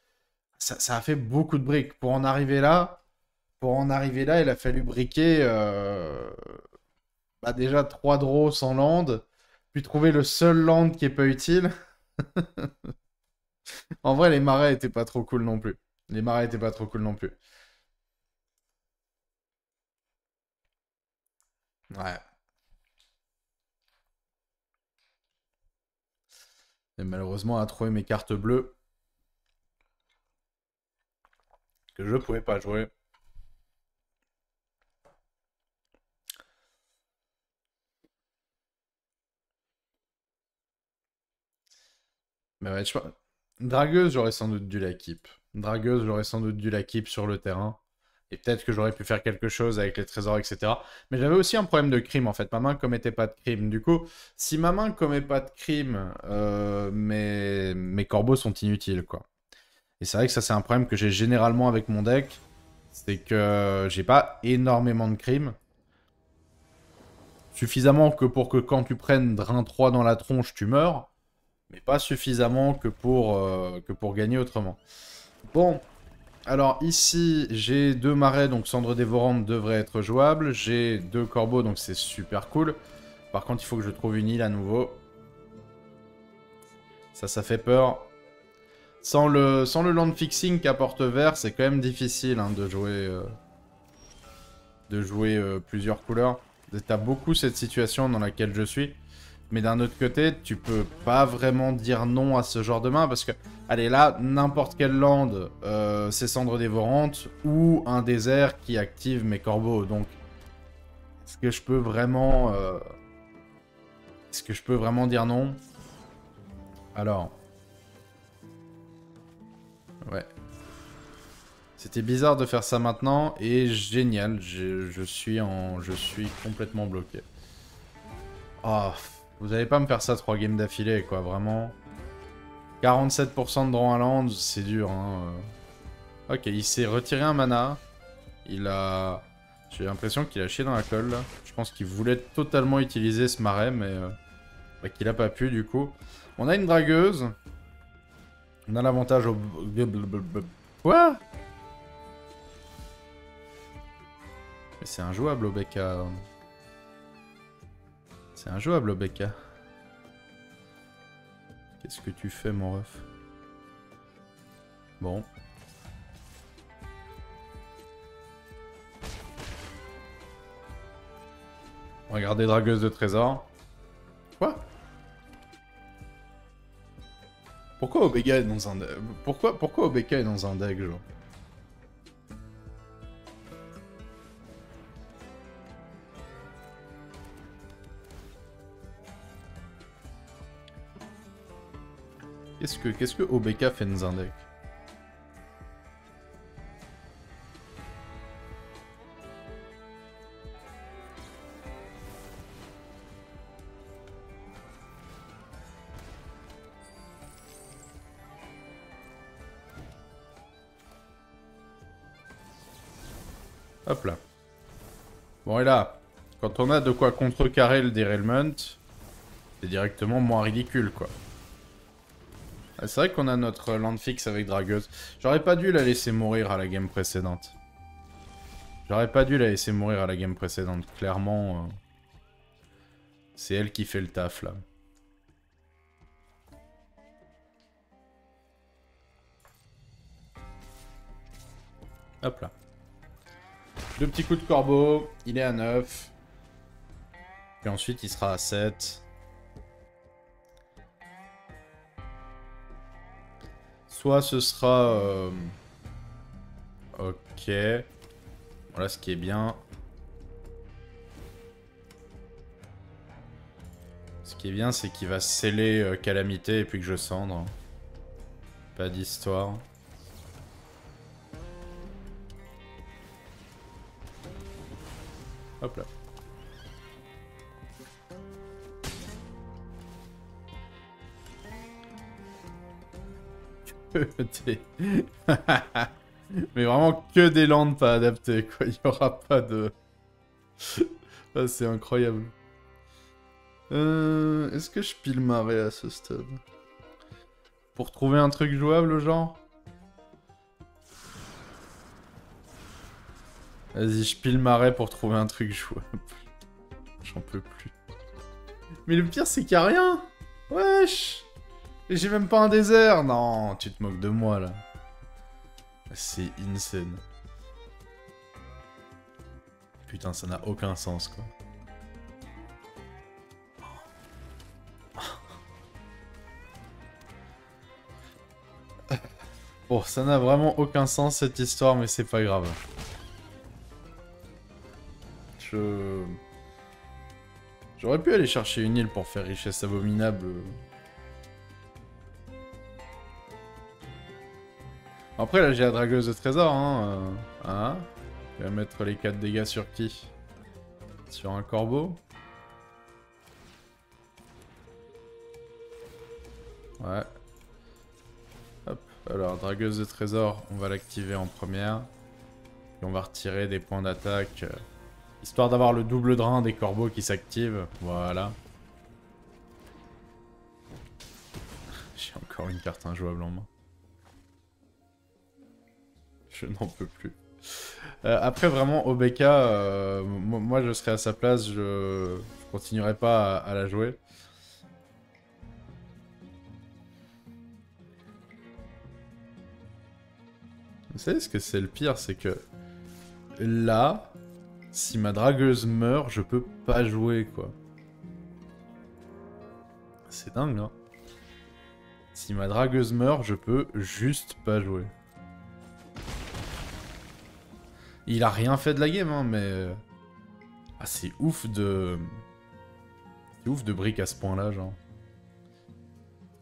Ça, a fait beaucoup de briques. Pour en arriver là, pour en arriver là, il a fallu briquer... Euh, bah déjà 3 draws sans land, puis trouver le seul land qui est pas utile. en vrai, les marais étaient pas trop cool non plus. Les marais étaient pas trop cool non plus. Ouais. Malheureusement, à trouver mes cartes bleues. Que je pouvais pas jouer. Mais ouais, je... Dragueuse, j'aurais sans doute dû la keep. Dragueuse, j'aurais sans doute dû la keep sur le terrain. Et peut-être que j'aurais pu faire quelque chose avec les trésors, etc. Mais j'avais aussi un problème de crime, en fait. Ma main commettait pas de crime. Du coup, si ma main commet pas de crime, euh, mes... corbeaux sont inutiles, quoi. Et c'est vrai que ça, c'est un problème que j'ai généralement avec mon deck. C'est que j'ai pas énormément de crimes. Suffisamment que pour que quand tu prennes Drain 3 dans la tronche, tu meurs. mais pas suffisamment que pour, que pour gagner autrement. Bon, alors ici, j'ai deux marais, donc Cendre Dévorante devrait être jouable. J'ai deux corbeaux, donc c'est super cool. Par contre, il faut que je trouve une île à nouveau. Ça, ça fait peur. Sans le, land fixing qu'apporte vert, c'est quand même difficile hein, de jouer, euh, de jouer euh, plusieurs couleurs. T'as beaucoup cette situation dans laquelle je suis. Mais d'un autre côté, tu peux pas vraiment dire non à ce genre de main parce que, allez là, n'importe quelle land, euh, c'est cendre dévorante ou un désert qui active mes corbeaux. Donc, est-ce que je peux vraiment, euh, est-ce que je peux vraiment dire non? Alors, ouais. C'était bizarre de faire ça maintenant et génial. Je, suis en, je suis complètement bloqué. Oh. Vous allez pas me faire ça 3 games d'affilée, quoi, vraiment. 47% de draw à land, c'est dur, hein. Euh. Ok, il s'est retiré un mana. Il a... J'ai l'impression qu'il a chié dans la colle, là. Je pense qu'il voulait totalement utiliser ce marais, mais... Euh, bah, qu'il a pas pu, du coup. On a une dragueuse. On a l'avantage au... Quoi? Mais c'est injouable au BK. C'est injouable, Obeka. Qu'est-ce que tu fais, mon ref? Bon. Regardez Dragueuse de Trésor. Quoi? Pourquoi Obeka est dans un... Pourquoi, pourquoi Obeka est dans un deck, genre Qu'est-ce que, qu'est-ce que OBK fait dans un Hop là. Bon et là, quand on a de quoi contrecarrer le derailment, c'est directement moins ridicule quoi. Ah, c'est vrai qu'on a notre land fixe avec Dragueuse. J'aurais pas dû la laisser mourir à la game précédente. J'aurais pas dû la laisser mourir à la game précédente. Clairement, euh, c'est elle qui fait le taf, là. Hop là. Deux petits coups de corbeau. Il est à 9. Puis ensuite, il sera à 7. Soit ce sera... Euh, ok. Voilà ce qui est bien. Ce qui est bien, c'est qu'il va sceller euh, Calamité et puis que je cendre. Pas d'histoire. Hop là. Mais vraiment que des landes pas adaptées, quoi. Il n'y aura pas de... ah, c'est incroyable. Euh, Est-ce que je pile marais à ce stade? Pour trouver un truc jouable, genre? Vas-y, je pile marais pour trouver un truc jouable. J'en peux plus. Mais le pire, c'est qu'il n'y a rien Wesh j'ai même pas un désert Non, tu te moques de moi, là. C'est insane. Putain, ça n'a aucun sens, quoi. Bon, ça n'a vraiment aucun sens, cette histoire, mais c'est pas grave. Je... J'aurais pu aller chercher une île pour faire richesse abominable Après, là, j'ai la dragueuse de trésor, hein. Euh, hein Je vais mettre les 4 dégâts sur qui? Sur un corbeau? Ouais. Hop. Alors, dragueuse de trésor, on va l'activer en première. Et on va retirer des points d'attaque. Euh, histoire d'avoir le double drain des corbeaux qui s'active. Voilà. J'ai encore une carte injouable en main. Je n'en peux plus. Euh, après, vraiment, OBK, euh, moi je serais à sa place, je, continuerai pas à, la jouer. Vous savez ce que c'est le pire C'est que là, si ma dragueuse meurt, je peux pas jouer, quoi. C'est dingue, hein Si ma dragueuse meurt, je peux juste pas jouer. Il a rien fait de la game, hein, mais... Euh, ah, c'est ouf de... C'est ouf de briques à ce point-là, genre.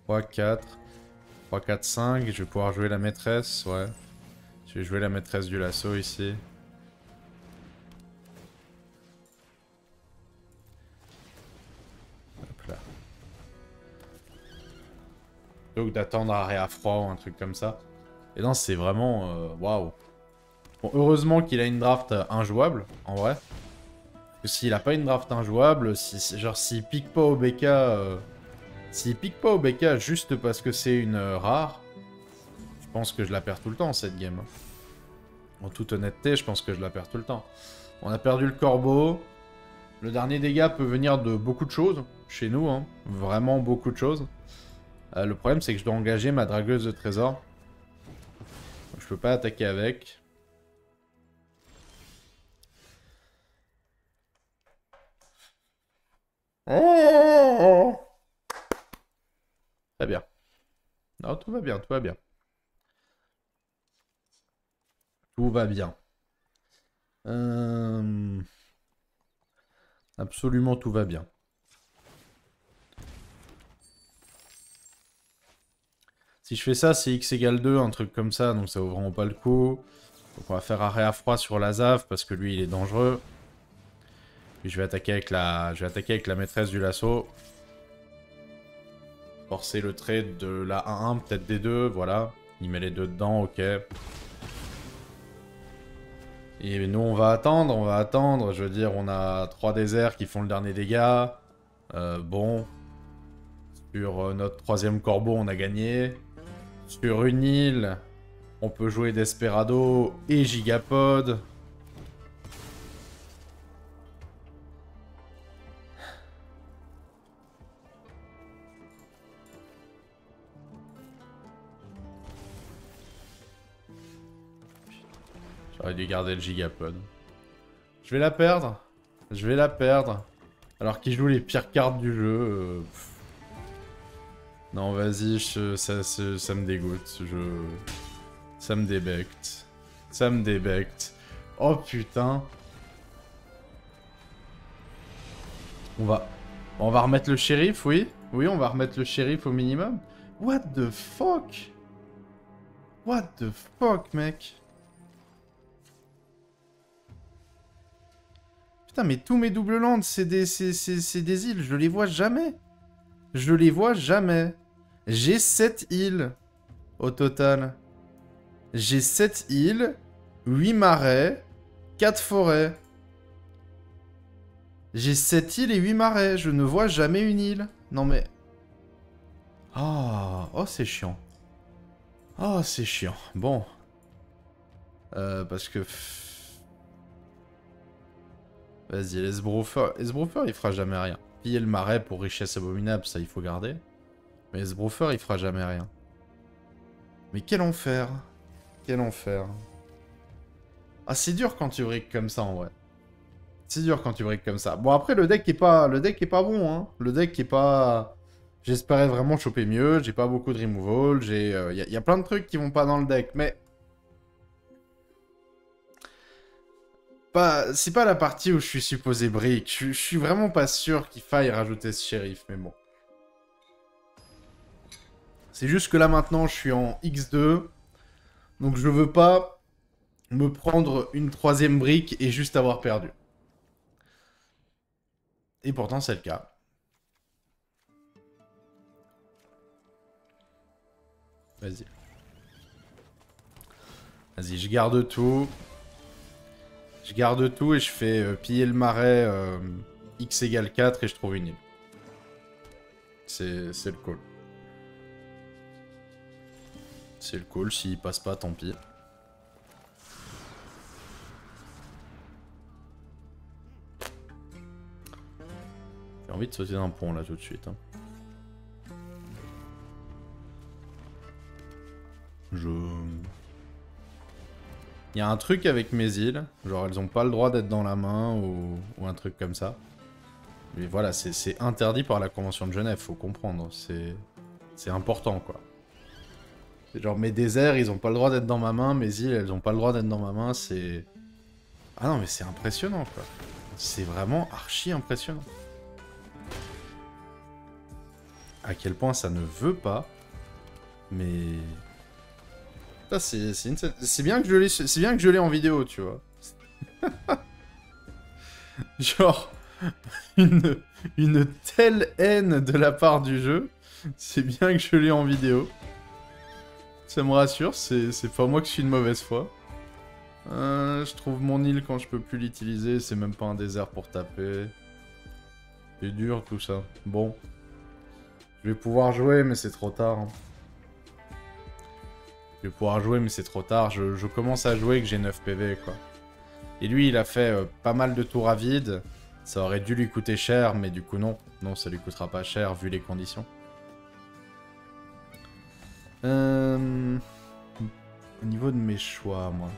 3, 4... 3, 4, 5, je vais pouvoir jouer la maîtresse, ouais. Je vais jouer la maîtresse du lasso ici. Hop là. Donc d'attendre à réa froid ou un truc comme ça. Et non, c'est vraiment... Euh, waouh. Bon, heureusement qu'il a une draft injouable, en vrai. Parce que s'il a pas une draft injouable, si, genre s'il pique pas au BK... Euh, s'il pique pas au BK juste parce que c'est une euh, rare, je pense que je la perds tout le temps, cette game. En toute honnêteté, je pense que je la perds tout le temps. On a perdu le corbeau. Le dernier dégât peut venir de beaucoup de choses, chez nous, hein. Vraiment beaucoup de choses. Euh, le problème, c'est que je dois engager ma dragueuse de trésor. Je peux pas attaquer avec. Oh Très bien. Non, tout va bien, tout va bien. Tout va bien. Euh, absolument tout va bien. Si je fais ça, c'est x égale 2, un truc comme ça, donc ça vaut vraiment pas le coup. Donc on va faire arrêt à froid sur la Zave, parce que lui, il est dangereux. Puis je vais attaquer avec la, je vais attaquer avec la maîtresse du lasso. Forcer le trait de la 1-1, peut-être des deux, voilà. Il met les deux dedans, ok. Et nous, on va attendre, on va attendre. Je veux dire, on a trois déserts qui font le dernier dégât. Euh, bon. Sur euh, notre troisième corbeau, on a gagné. Sur une île, on peut jouer Desperado et Gigapod. J'aurais dû garder le gigapod. Je vais la perdre. Je vais la perdre. Alors qu'il joue les pires cartes du jeu. Euh, non, vas-y, ça, ça, me dégoûte. Je... Ça me débecte. Ça me débecte. Oh putain. On va... On va remettre le shérif, oui Oui, on va remettre le shérif au minimum. What the fuck? What the fuck, mec? Putain, mais tous mes double landes, c'est des, îles. Je les vois jamais. Je les vois jamais. J'ai 7 îles au total. J'ai 7 îles, 8 marais, 4 forêts. J'ai 7 îles et 8 marais. Je ne vois jamais une île. Non mais... Oh, oh c'est chiant. Oh, c'est chiant. Bon. Euh, parce que... Vas-y, Esbroofer. Esbroofer, il fera jamais rien. Piller le marais pour richesse abominable, ça, il faut garder. Mais Esbroofer, il fera jamais rien. Mais quel enfer. Quel enfer. Ah, c'est dur quand tu briques comme ça, en vrai. C'est dur quand tu briques comme ça. Bon, après, le deck est pas, le deck est pas bon, hein. Le deck est pas... J'espérais vraiment choper mieux. J'ai pas beaucoup de removal. Il euh, y, a plein de trucs qui vont pas dans le deck, mais... C'est pas la partie où je suis supposé brick. Je, suis vraiment pas sûr qu'il faille rajouter ce shérif, mais bon. C'est juste que là maintenant je suis en X2. Donc je veux pas me prendre une troisième brique et juste avoir perdu. Et pourtant c'est le cas. Vas-y. Vas-y, je garde tout. Je garde tout et je fais euh, piller le marais euh, x égale 4 et je trouve une île. C'est le call. C'est le call, s'il passe pas, tant pis. J'ai envie de sauter d'un pont là tout de suite. Hein. Je... Il y a un truc avec mes îles, genre elles ont pas le droit d'être dans la main ou, un truc comme ça. Mais voilà, c'est interdit par la Convention de Genève, faut comprendre. C'est important, quoi. Genre, mes déserts, ils ont pas le droit d'être dans ma main, mes îles, elles ont pas le droit d'être dans ma main, c'est... Ah non, mais c'est impressionnant, quoi. C'est vraiment archi impressionnant. À quel point ça ne veut pas, mais... C'est bien que je l'ai en vidéo, tu vois. Genre une, une telle haine de la part du jeu, c'est bien que je l'ai en vidéo. Ça me rassure, c'est pas moi que je suis de mauvaise foi. Euh, je trouve mon île quand je peux plus l'utiliser, c'est même pas un désert pour taper. C'est dur tout ça. Bon. Je vais pouvoir jouer, mais c'est trop tard. Hein. Je vais pouvoir jouer, mais c'est trop tard. Je, commence à jouer que j'ai 9 PV, quoi. Et lui, il a fait euh, pas mal de tours à vide. Ça aurait dû lui coûter cher, mais du coup, non. Non, ça lui coûtera pas cher, vu les conditions. Euh... Au niveau de mes choix, moi.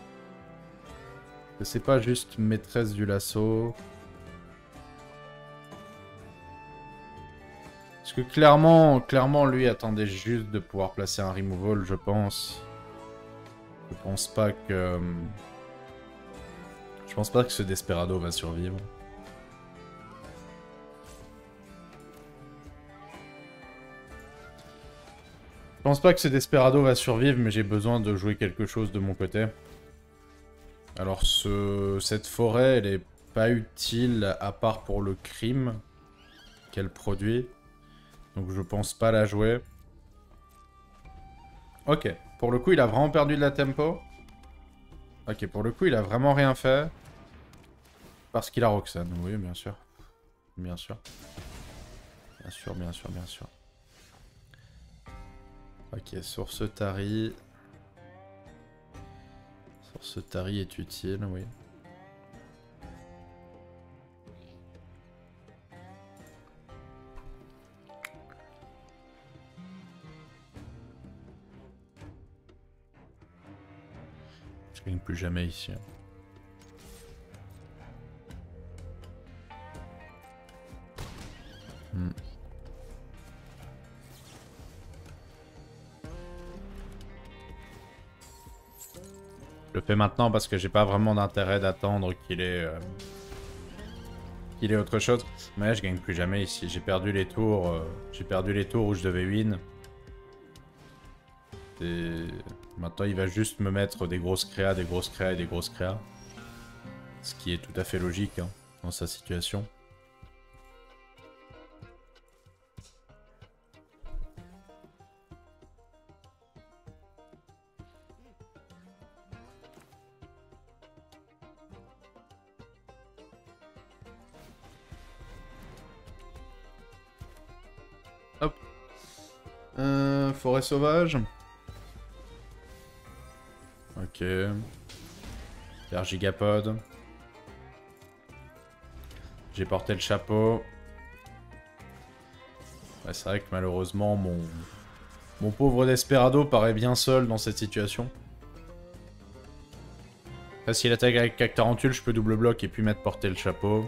C'est pas juste maîtresse du lasso. Parce que clairement, clairement, lui attendait juste de pouvoir placer un removal, je pense. Je pense pas que... Je pense pas que ce Desperado va survivre. Je pense pas que ce Desperado va survivre, mais j'ai besoin de jouer quelque chose de mon côté. Alors, ce... cette forêt, elle est pas utile à part pour le crime qu'elle produit. Donc je pense pas la jouer. Ok. Pour le coup, il a vraiment perdu de la tempo. Ok, pour le coup, il a vraiment rien fait. Parce qu'il a Roxanne. Oui, bien sûr. Bien sûr. Bien sûr, bien sûr, bien sûr. Ok, sur ce Tari... Sur ce Tari est utile, oui. Je gagne plus jamais ici. Hmm. Je le fais maintenant parce que j'ai pas vraiment d'intérêt d'attendre qu'il ait... Euh, qu'il ait autre chose. Mais je gagne plus jamais ici. J'ai perdu les tours... Euh, j'ai perdu les tours où je devais win. Et maintenant, il va juste me mettre des grosses créas, des grosses créas et des grosses créas. Ce qui est tout à fait logique hein, dans sa situation. Hop. Euh, forêt sauvage. Ok. Faire gigapod. J'ai porté le chapeau. c'est vrai que malheureusement, mon... Pauvre Desperado paraît bien seul dans cette situation. S'il attaque avec Cactarantule, je peux double bloc et puis mettre porter le chapeau.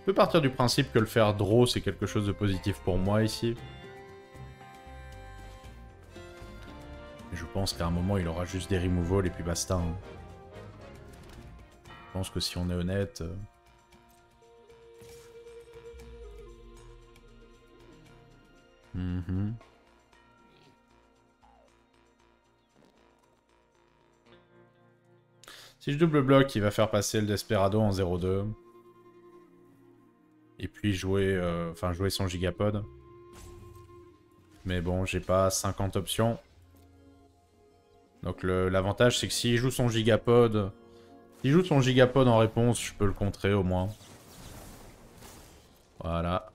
Je peux partir du principe que le faire draw, c'est quelque chose de positif pour moi ici. Qu'à un moment, il aura juste des removals et puis basta. Hein. Je pense que si on est honnête... Euh, mhm. Si je double bloc, il va faire passer le Desperado en 0-2. Et puis jouer, euh, enfin jouer son Gigapod. Mais bon, j'ai pas 50 options. Donc l'avantage c'est que s'il joue son gigapod, s'il joue son gigapod en réponse, je peux le contrer au moins. Voilà.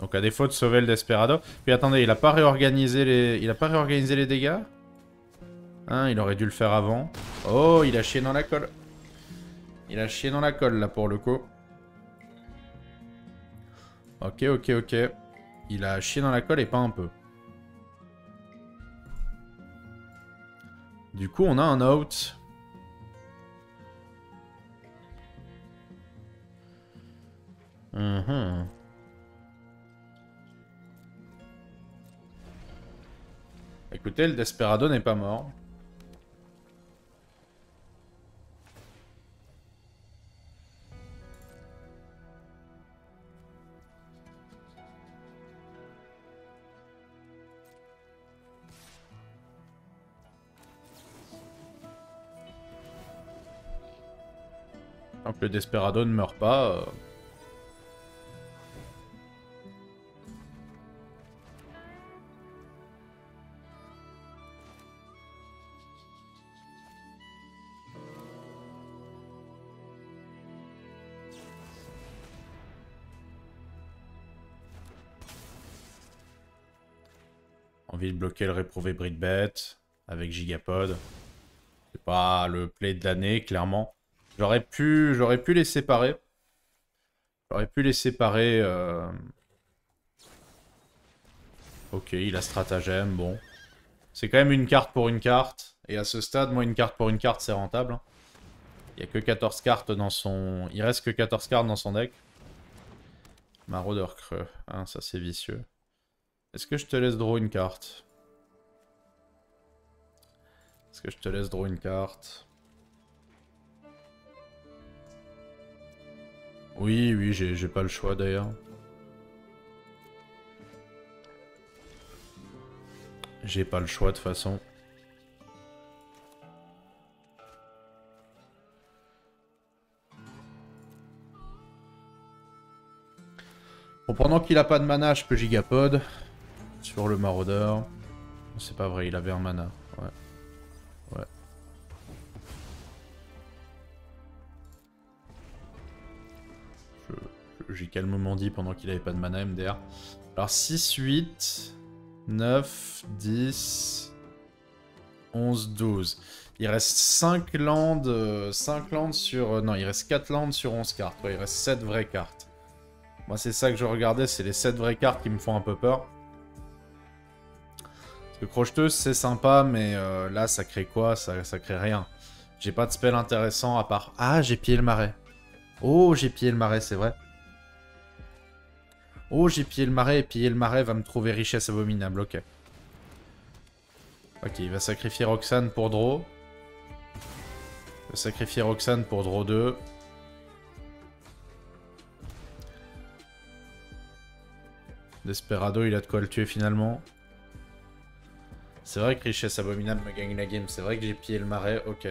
Donc à défaut de sauver le Desperado. Puis attendez, il a pas réorganisé les, il a pas réorganisé les dégâts? Hein, il aurait dû le faire avant. Oh, il a chié dans la colle. Il a chié dans la colle là pour le coup. Ok, ok, ok. Il a chié dans la colle et pas un peu. Du coup, on a un out. Mhm. Écoutez, le Desperado n'est pas mort. Tant le Desperado ne meurt pas... Euh, Envie de bloquer le réprouvé Britbet avec Gigapod. C'est pas le play de l'année, clairement. J'aurais pu, j'aurais pu les séparer. J'aurais pu les séparer. Euh. Ok, il a stratagème, bon. C'est quand même une carte pour une carte. Et à ce stade, moi, une carte pour une carte, c'est rentable. Il n'y a que 14 cartes dans son... Il reste que 14 cartes dans son deck. Maraudeur creux. Hein, ça, c'est vicieux. Est-ce que je te laisse draw une carte? Est-ce que je te laisse draw une carte? Oui, oui, j'ai pas le choix d'ailleurs. J'ai pas le choix de façon. Bon, pendant qu'il a pas de mana, je peux gigapod sur le maraudeur. C'est pas vrai, il avait un mana. J'ai calmement dit pendant qu'il avait pas de mana MDR. Alors 6, 8, 9, 10, 11, 12. Il reste 5 landes, 5 euh, landes sur... Euh, non, il reste 4 landes sur 11 cartes. il reste 7 vraies cartes. Moi, c'est ça que je regardais, c'est les 7 vraies cartes qui me font un peu peur. Parce que crocheteuse, c'est sympa, mais euh, là, ça crée quoi? Ça, ça crée rien. J'ai pas de spell intéressant à part... Ah, j'ai pillé le marais. Oh, j'ai pillé le marais, c'est vrai. Oh, j'ai pillé le marais, et piller le marais va me trouver richesse abominable, ok. Ok, il va sacrifier Roxane pour draw. Il va sacrifier Roxane pour draw 2. Desperado, il a de quoi le tuer finalement. C'est vrai que richesse abominable me gagne la game. C'est vrai que j'ai pillé le marais, ok.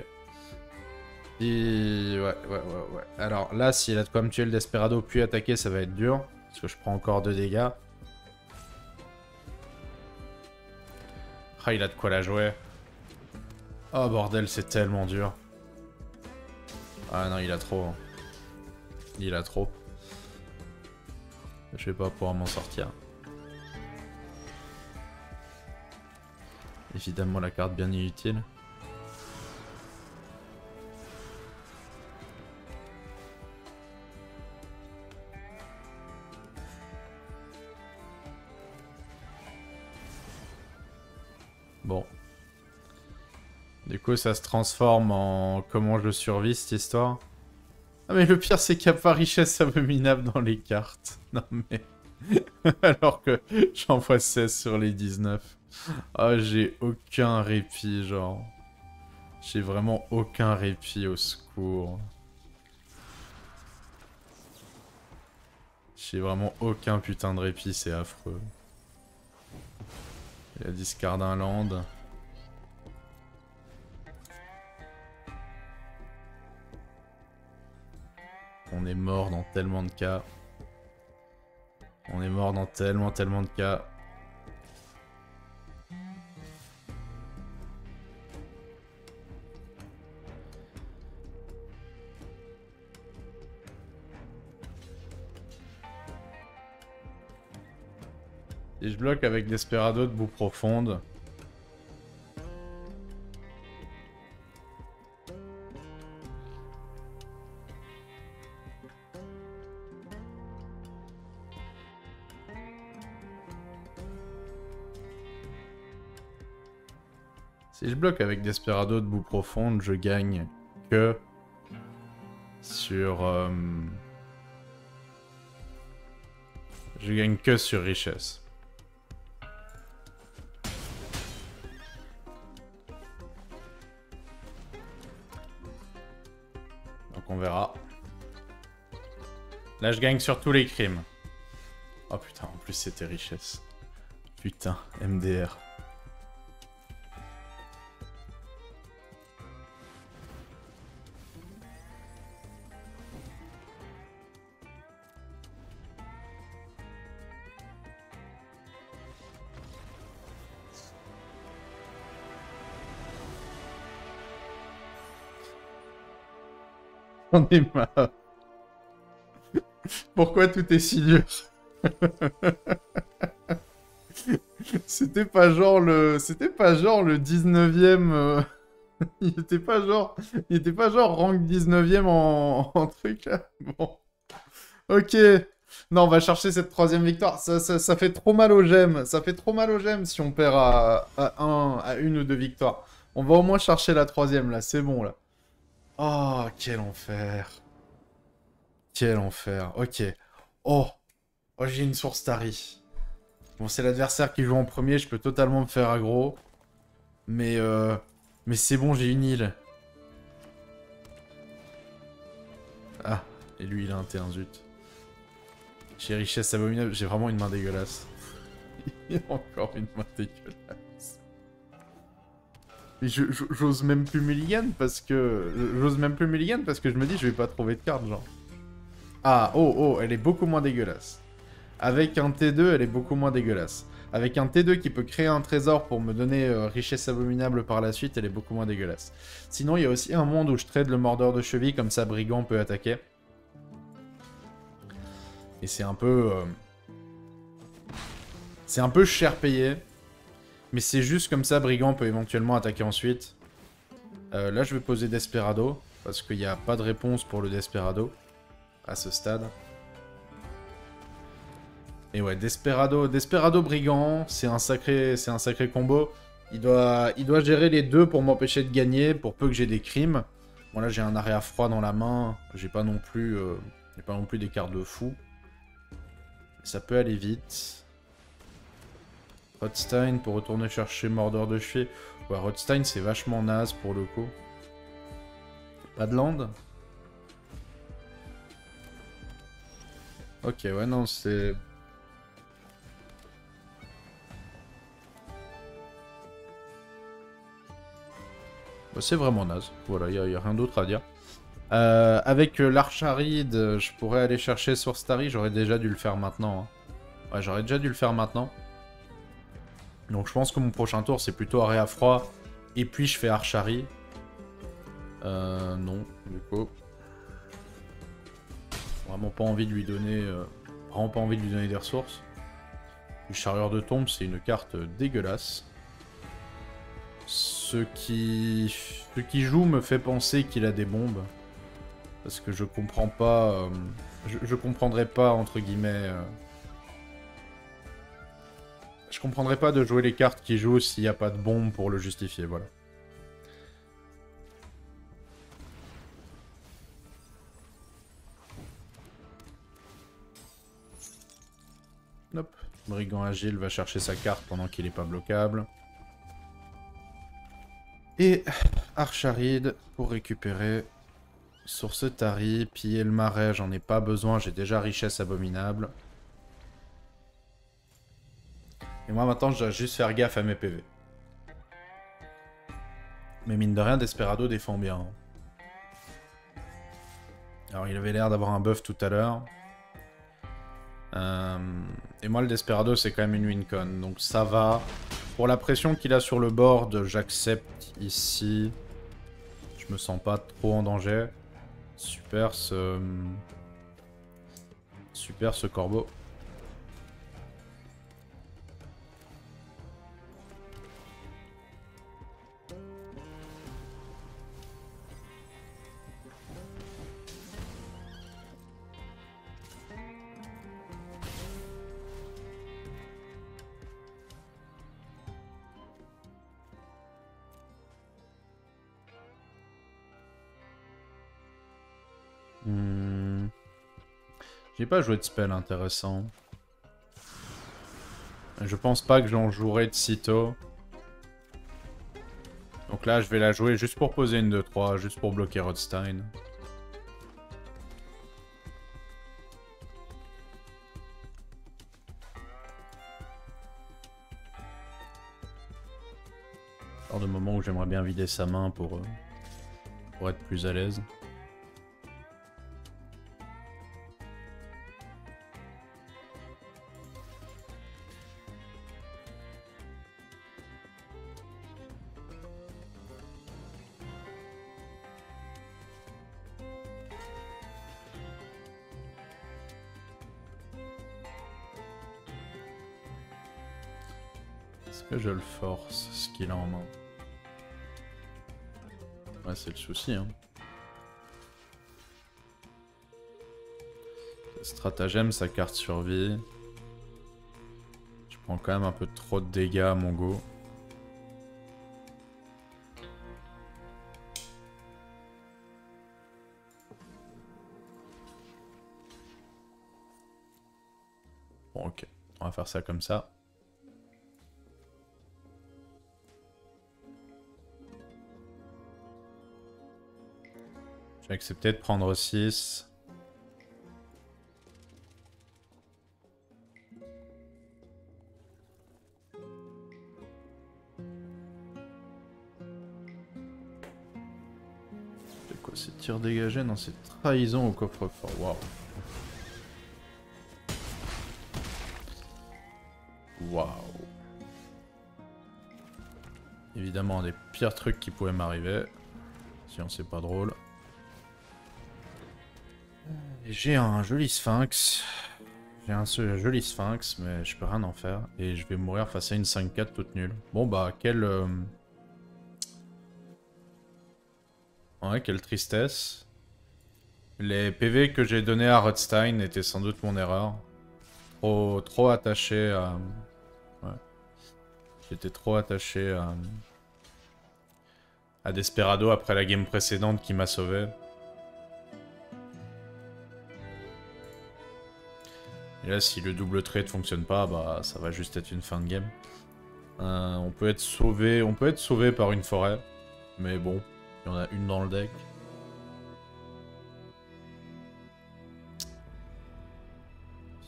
Ouais, ouais, ouais, ouais. Alors là, s'il a de quoi me tuer le Desperado puis attaquer, ça va être dur. Parce que je prends encore 2 dégâts. Ah, il a de quoi la jouer. Oh bordel, c'est tellement dur. Ah non, il a trop. Hein. Il a trop. Je vais pas pouvoir m'en sortir. Évidemment la carte bien inutile. Du coup, ça se transforme en comment je survis cette histoire. Ah mais le pire, c'est qu'il n'y a pas richesse abominable dans les cartes. Non mais... Alors que j'en vois 16 sur les 19. Ah, j'ai aucun répit, genre. J'ai vraiment aucun répit au secours. J'ai vraiment aucun putain de répit, c'est affreux. Il a discard un land. On est mort dans tellement de cas. On est mort dans tellement, tellement de cas. Et je bloque avec Desperado de boue profonde. Si je bloque avec Desperado de boue profonde, je gagne que sur... euh, Je gagne que sur richesse. Donc on verra. Là je gagne sur tous les crimes. Oh putain, en plus c'était richesse. Putain, MDR. J'en ai marre. Pourquoi tout est si dur? C'était pas genre le... C'était pas genre le 19ème... euh, Il était pas genre... Il était pas genre rank 19ème en, truc là? Bon. Ok. Non, on va chercher cette troisième victoire. Ça, ça, fait trop mal aux gemmes. Ça fait trop mal aux gemmes si on perd un, à une ou deux victoires. On va au moins chercher la troisième là. C'est bon là. Oh, quel enfer. Quel enfer. Ok. Oh. Oh, j'ai une source Tari. Bon, c'est l'adversaire qui joue en premier. Je peux totalement me faire aggro. Mais, euh... Mais c'est bon, j'ai une île. Ah. Et lui, il a un T1, zut. J'ai richesse abominable. J'ai vraiment une main dégueulasse. il encore une main dégueulasse. J'ose même plus mulligan parce que... J'ose même plus mulligan parce que je me dis je vais pas trouver de carte, genre. Ah, oh, oh, elle est beaucoup moins dégueulasse. Avec un T2, elle est beaucoup moins dégueulasse. Avec un T2 qui peut créer un trésor pour me donner euh, richesse abominable par la suite, elle est beaucoup moins dégueulasse. Sinon, il y a aussi un monde où je trade le mordeur de cheville, comme ça Brigand peut attaquer. Et c'est un peu... euh, C'est un peu cher payé. Mais c'est juste comme ça, Brigand peut éventuellement attaquer ensuite. Euh, là, je vais poser Desperado, parce qu'il n'y a pas de réponse pour le Desperado à ce stade. Et ouais, Desperado, Desperado Brigand, c'est un sacré, un sacré combo. Il doit, il doit gérer les deux pour m'empêcher de gagner, pour peu que j'ai des crimes. Bon là, j'ai un area froid dans la main. J'ai pas non plus, euh, pas non plus des cartes de fou. Ça peut aller vite. Rothstein pour retourner chercher Mordor de Cheville. Ouais, Rothstein, c'est vachement naze pour le coup. Pas de land Ok, ouais, non, c'est... C'est vraiment naze. Voilà, il n'y a, rien d'autre à dire. Euh, avec euh, l'Archaride, euh, je pourrais aller chercher sur Starry. J'aurais déjà dû le faire maintenant. hein. Ouais, j'aurais déjà dû le faire maintenant. Donc je pense que mon prochain tour, c'est plutôt Area Froid. Et puis je fais Archari. Euh, non, du coup. Vraiment pas envie de lui donner... euh, vraiment pas envie de lui donner des ressources. Le Charrieur de tombe, c'est une carte dégueulasse. Ce qui... Ce qui joue me fait penser qu'il a des bombes. Parce que je comprends pas... euh, Je, comprendrais pas, entre guillemets... euh, Je comprendrais pas de jouer les cartes qu'il joue s'il n'y a pas de bombe pour le justifier, voilà. Hop. Brigand agile va chercher sa carte pendant qu'il est pas bloquable. Et Archaride pour récupérer Source Tari, piller le marais, j'en ai pas besoin, j'ai déjà richesse abominable. Et moi maintenant je dois juste faire gaffe à mes PV. Mais mine de rien, Desperado défend bien. Alors il avait l'air d'avoir un buff tout à l'heure. Euh, et moi le Desperado c'est quand même une wincon, donc ça va. Pour la pression qu'il a sur le board, j'accepte ici. Je me sens pas trop en danger. Super ce... Super ce corbeau. J'ai pas joué de spell intéressant. Je pense pas que j'en jouerai de sitôt. Donc là, je vais la jouer juste pour poser une 2-3, juste pour bloquer Rodstein. Genre de moment où j'aimerais bien vider sa main pour, euh, pour être plus à l'aise. Force, ce qu'il a en main c'est le souci, hein. Stratagème, sa carte survie. Je prends quand même un peu trop de dégâts à mon go. Bon, ok. On va faire ça comme ça. J'ai accepté de prendre 6. C'est quoi ces tirs dégagés Non, c'est trahison au coffre-fort. Waouh. Waouh. Évidemment, un des pires trucs qui pouvaient m'arriver. Sinon, c'est pas drôle. J'ai un joli sphinx. J'ai un joli sphinx, mais je peux rien en faire. Et je vais mourir face à une 5-4 toute nulle. Bon bah, quelle... Euh, ouais, quelle tristesse. Les PV que j'ai donnés à Rodstein étaient sans doute mon erreur. Trop, trop attaché à... Ouais. J'étais trop attaché à... À Desperado après la game précédente qui m'a sauvé. Et là, si le double trade fonctionne pas, bah ça va juste être une fin de game. Euh, on peut être sauvé, on peut être sauvé par une forêt, mais bon, il y en a une dans le deck.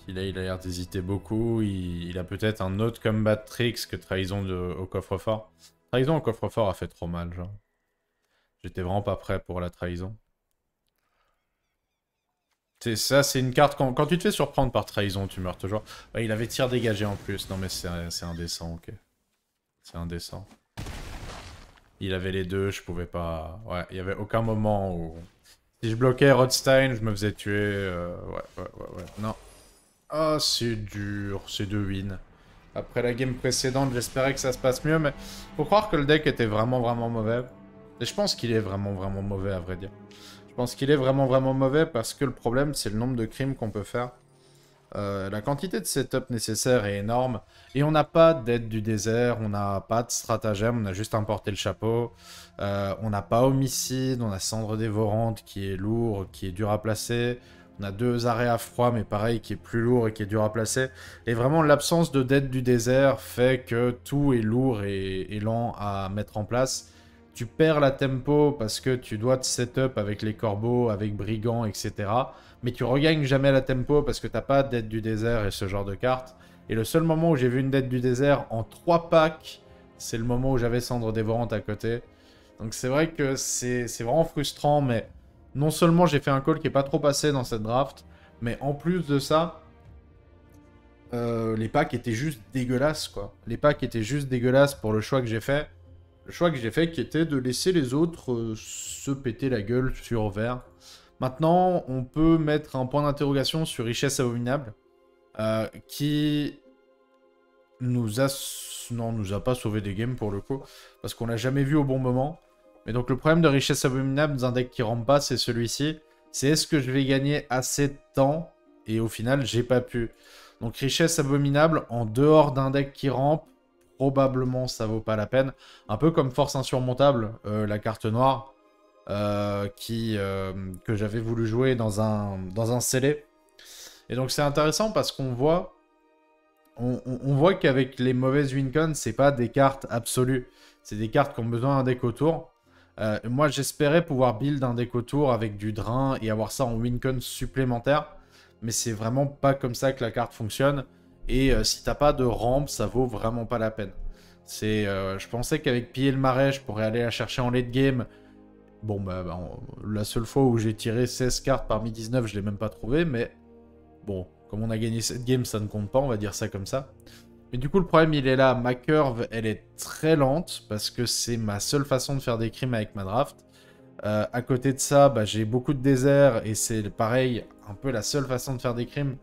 Si là, il a l'air d'hésiter beaucoup, il, a peut-être un autre combat tricks que trahison au coffre-fort. Trahison au coffre-fort a fait trop mal, genre. J'étais vraiment pas prêt pour la trahison. C'est ça, c'est une carte. Quand, tu te fais surprendre par trahison, tu meurs toujours. Il avait tir dégagé en plus. Non, mais c'est indécent, ok. C'est indécent. Il avait les deux, je pouvais pas. Ouais, il y avait aucun moment où. Si je bloquais Rodstein, je me faisais tuer. Euh, ouais, ouais, ouais, ouais. Non. Ah, c'est dur, c'est deux wins. Après la game précédente, j'espérais que ça se passe mieux, mais faut croire que le deck était vraiment, vraiment mauvais. Et je pense qu'il est vraiment, vraiment mauvais, à vrai dire. Je pense qu'il est vraiment vraiment mauvais parce que le problème c'est le nombre de crimes qu'on peut faire. Euh, la quantité de setup nécessaire est énorme et on n'a pas d'aide du désert, on n'a pas de stratagème, on a juste importé le chapeau. Euh, on n'a pas homicide, on a cendre dévorante qui est lourd, qui est dur à placer. On a deux arrêts à froid, mais pareil, qui est plus lourd et qui est dur à placer. Et vraiment, l'absence de dette du désert fait que tout est lourd et lent à mettre en place tu perds la tempo parce que tu dois te setup avec les corbeaux, avec brigands, etc. Mais tu regagnes jamais la tempo parce que t'as pas d'aide du désert et ce genre de cartes. Et le seul moment où j'ai vu une dette du désert en 3 packs, c'est le moment où j'avais Cendre Dévorante à côté. Donc c'est vrai que c'est vraiment frustrant, mais non seulement j'ai fait un call qui est pas trop passé dans cette draft, mais en plus de ça, euh, les packs étaient juste dégueulasses, quoi. Les packs étaient juste dégueulasses pour le choix que j'ai fait le choix que j'ai fait qui était de laisser les autres euh, se péter la gueule sur vert. Maintenant, on peut mettre un point d'interrogation sur Richesse Abominable, euh, qui nous a... Non, nous a pas sauvé des games pour le coup, parce qu'on l'a jamais vu au bon moment. Mais donc le problème de Richesse Abominable dans un deck qui rampe pas, c'est celui-ci. C'est est-ce que je vais gagner assez de temps Et au final, j'ai pas pu. Donc Richesse Abominable, en dehors d'un deck qui rampe, probablement ça vaut pas la peine. Un peu comme Force Insurmontable, euh, la carte noire. qui, que j'avais voulu jouer dans un, dans un scellé. Et donc c'est intéressant parce qu'on voit, on, voit qu'avec les mauvaises wincon, c'est pas des cartes absolues. C'est des cartes qui ont besoin d'un deck. Euh, moi, j'espérais pouvoir build un deck avec du drain et avoir ça en wincon supplémentaire. Mais c'est vraiment pas comme ça que la carte fonctionne. Et euh, si t'as pas de rampe, ça vaut vraiment pas la peine. C'est, euh, je pensais qu'avec piller le marais, je pourrais aller la chercher en late game. Bon, bah, bah la seule fois où j'ai tiré 16 cartes parmi 19, je l'ai même pas trouvé. Mais Bon, comme on a gagné cette game, ça ne compte pas, on va dire ça comme ça. Mais du coup, le problème, il est là. Ma curve, elle est très lente, parce que c'est ma seule façon de faire des crimes avec ma draft. Euh, à côté de ça, bah, j'ai beaucoup de désert, et c'est pareil, un peu la seule façon de faire des crimes.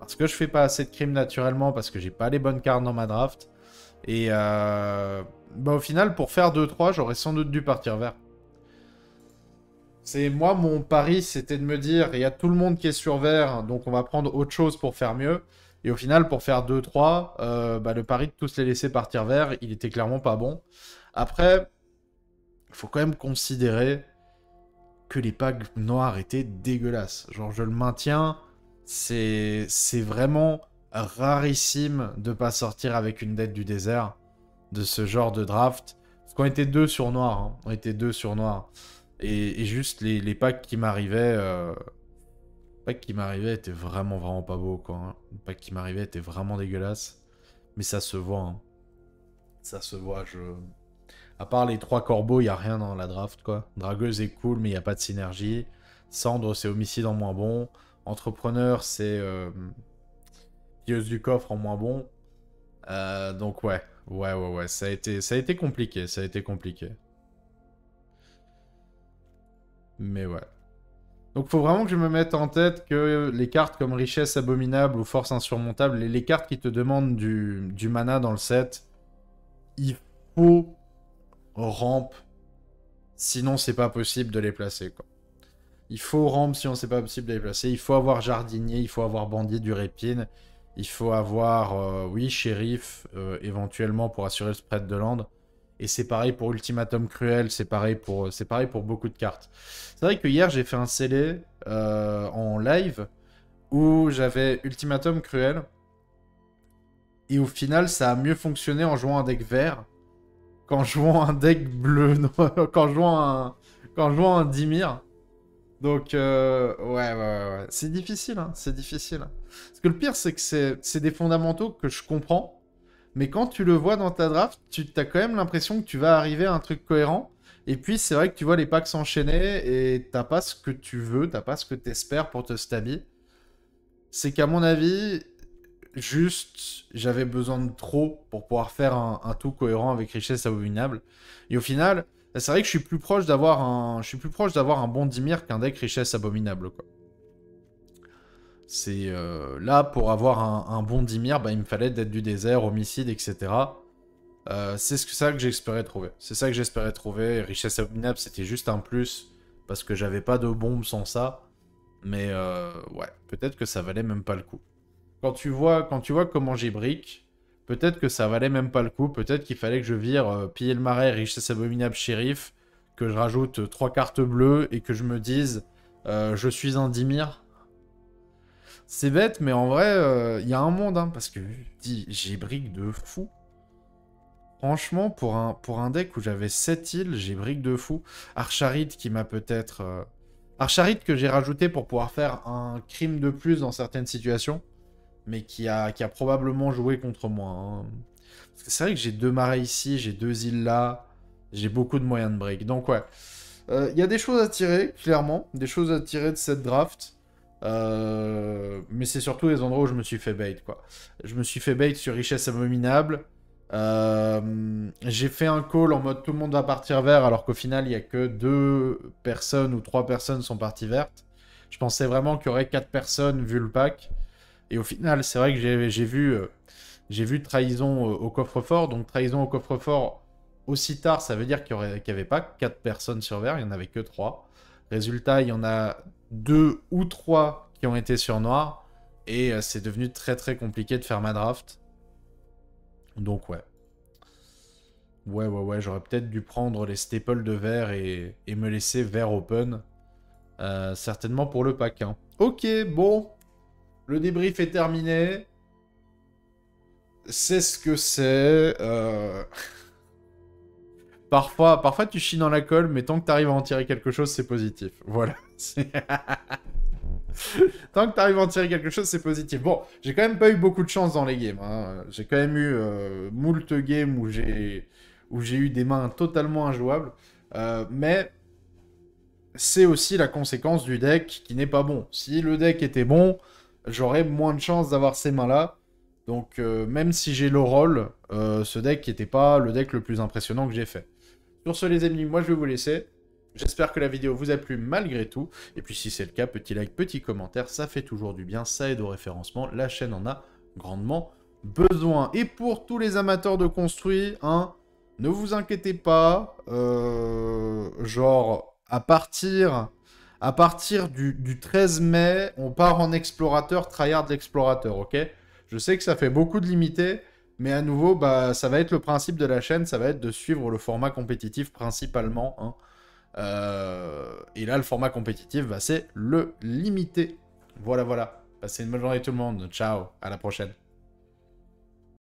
Parce que je fais pas assez de crimes naturellement, parce que j'ai pas les bonnes cartes dans ma draft. Et euh, bah, au final, pour faire 2-3, j'aurais sans doute dû partir vert. C'est moi, mon pari, c'était de me dire, il y a tout le monde qui est sur vert, donc on va prendre autre chose pour faire mieux. Et au final, pour faire 2-3, euh, bah, le pari de tous les laisser partir vert, il était clairement pas bon. Après, il faut quand même considérer que les packs noirs étaient dégueulasses. Genre, je le maintiens, c'est vraiment rarissime de pas sortir avec une dette du désert de ce genre de draft. Parce qu'on était deux sur noir, hein. on était deux sur noir. Et, juste les, packs qui m'arrivaient. Euh, packs qui m'arrivaient étaient vraiment, vraiment pas beaux, quoi. Hein. Les packs qui m'arrivaient étaient vraiment dégueulasses. Mais ça se voit, hein. Ça se voit, je. À part les trois corbeaux, il a rien dans la draft, quoi. Dragueuse est cool, mais il n'y a pas de synergie. Cendre, c'est homicide en moins bon. Entrepreneur, c'est. Euh... Pieuse du coffre en moins bon. Euh, donc, ouais. Ouais, ouais, ouais. Ça a, été... ça été compliqué. Ça a été compliqué. Mais ouais. Donc faut vraiment que je me mette en tête que les cartes comme richesse abominable ou force insurmontable, les, les cartes qui te demandent du, du, mana dans le set, il faut rampe, sinon c'est pas possible de les placer. Quoi. Il faut rampe sinon c'est pas possible de les placer. Il faut avoir jardinier, il faut avoir bandit du répine, il faut avoir, euh, oui, shérif, euh, éventuellement pour assurer le spread de land. Et c'est pareil pour Ultimatum Cruel, c'est pareil pour, c'est pareil pour beaucoup de cartes. C'est vrai que hier j'ai fait un scellé euh, en live où j'avais Ultimatum Cruel. Et au final, ça a mieux fonctionné en jouant un deck vert qu'en jouant un deck bleu, qu'en jouant un, qu'en jouant un Dimir. Donc, euh, ouais, ouais, ouais, c'est difficile, hein, c'est difficile. Parce que le pire, c'est que c'est des fondamentaux que je comprends, mais quand tu le vois dans ta draft, tu as quand même l'impression que tu vas arriver à un truc cohérent. Et puis, c'est vrai que tu vois les packs s'enchaîner et t'as pas ce que tu veux, t'as pas ce que tu espères pour te stabiller. C'est qu'à mon avis, juste, j'avais besoin de trop pour pouvoir faire un, un tout cohérent avec richesse abominable. Et au final, c'est vrai que je suis plus proche d'avoir un, je suis plus proche d'avoir un bon Dimir qu'un deck richesse abominable, quoi. C'est euh, là, pour avoir un, bon Dimir, bah, il me fallait d'être du désert, homicide, etc. Euh, c'est ça que j'espérais trouver. C'est ça que j'espérais trouver. Richesse abominable, c'était juste un plus, parce que j'avais pas de bombe sans ça. Mais euh, ouais, peut-être que ça valait même pas le coup. Quand tu vois, quand tu vois comment j'ai brique, peut-être que ça valait même pas le coup. Peut-être qu'il fallait que je vire piller le marais, richesse abominable, shérif, que je rajoute trois cartes bleues et que je me dise je suis un Dimir c'est bête, mais en vrai, il euh, y a un monde, hein, parce que j'ai brique de fou. Franchement, pour un, deck où j'avais 7 îles, j'ai brique de fou. Archarit qui m'a peut-être... Euh... Archarit que j'ai rajouté pour pouvoir faire un crime de plus dans certaines situations, mais qui a, qui a probablement joué contre moi. Hein. C'est vrai que j'ai deux marais ici, j'ai deux îles là, j'ai beaucoup de moyens de break. Donc ouais, il euh, y a des choses à tirer, clairement, des choses à tirer de cette draft. Euh, mais c'est surtout les endroits où je me suis fait bait, quoi. Je me suis fait bait sur richesse abominable. Euh, j'ai fait un call en mode tout le monde va partir vert, alors qu'au final, il y a que deux personnes ou trois personnes sont parties vertes. Je pensais vraiment qu'il y aurait quatre personnes vu le pack. Et au final, c'est vrai que j'ai vu, euh, vu trahison au coffre-fort. Donc trahison au coffre-fort aussi tard, ça veut dire qu'il n'y avait pas quatre personnes sur vert, il n'y en avait que trois. Résultat, il y en a deux ou trois qui ont été sur noir. Et euh, c'est devenu très très compliqué de faire ma draft. Donc ouais. Ouais, ouais, ouais, j'aurais peut-être dû prendre les staples de verre et, me laisser vert open. Euh, certainement pour le pack. Hein. Ok, bon. Le débrief est terminé. C'est ce que c'est. Euh... Parfois, parfois tu chies dans la colle, mais tant que tu arrives à en tirer quelque chose, c'est positif. Voilà. tant que tu arrives à en tirer quelque chose, c'est positif. Bon, j'ai quand même pas eu beaucoup de chance dans les games. Hein. J'ai quand même eu euh, moult games où j'ai où j'ai eu des mains totalement injouables. Euh, mais c'est aussi la conséquence du deck qui n'est pas bon. Si le deck était bon, j'aurais moins de chances d'avoir ces mains-là. Donc euh, même si j'ai le rôle, ce deck n'était pas le deck le plus impressionnant que j'ai fait. Sur ce les amis, moi je vais vous laisser. J'espère que la vidéo vous a plu malgré tout. Et puis si c'est le cas, petit like, petit commentaire, ça fait toujours du bien, ça aide au référencement. La chaîne en a grandement besoin. Et pour tous les amateurs de construit, hein, ne vous inquiétez pas. Euh, genre, à partir, à partir du, du, 13 mai, on part en explorateur, tryhard l'explorateur, ok? Je sais que ça fait beaucoup de limités, mais à nouveau, bah, ça va être le principe de la chaîne, ça va être de suivre le format compétitif principalement. Hein. Euh, et là, le format compétitif, bah, c'est le limité. Voilà, voilà. Passez une bonne journée tout le monde. Ciao, à la prochaine.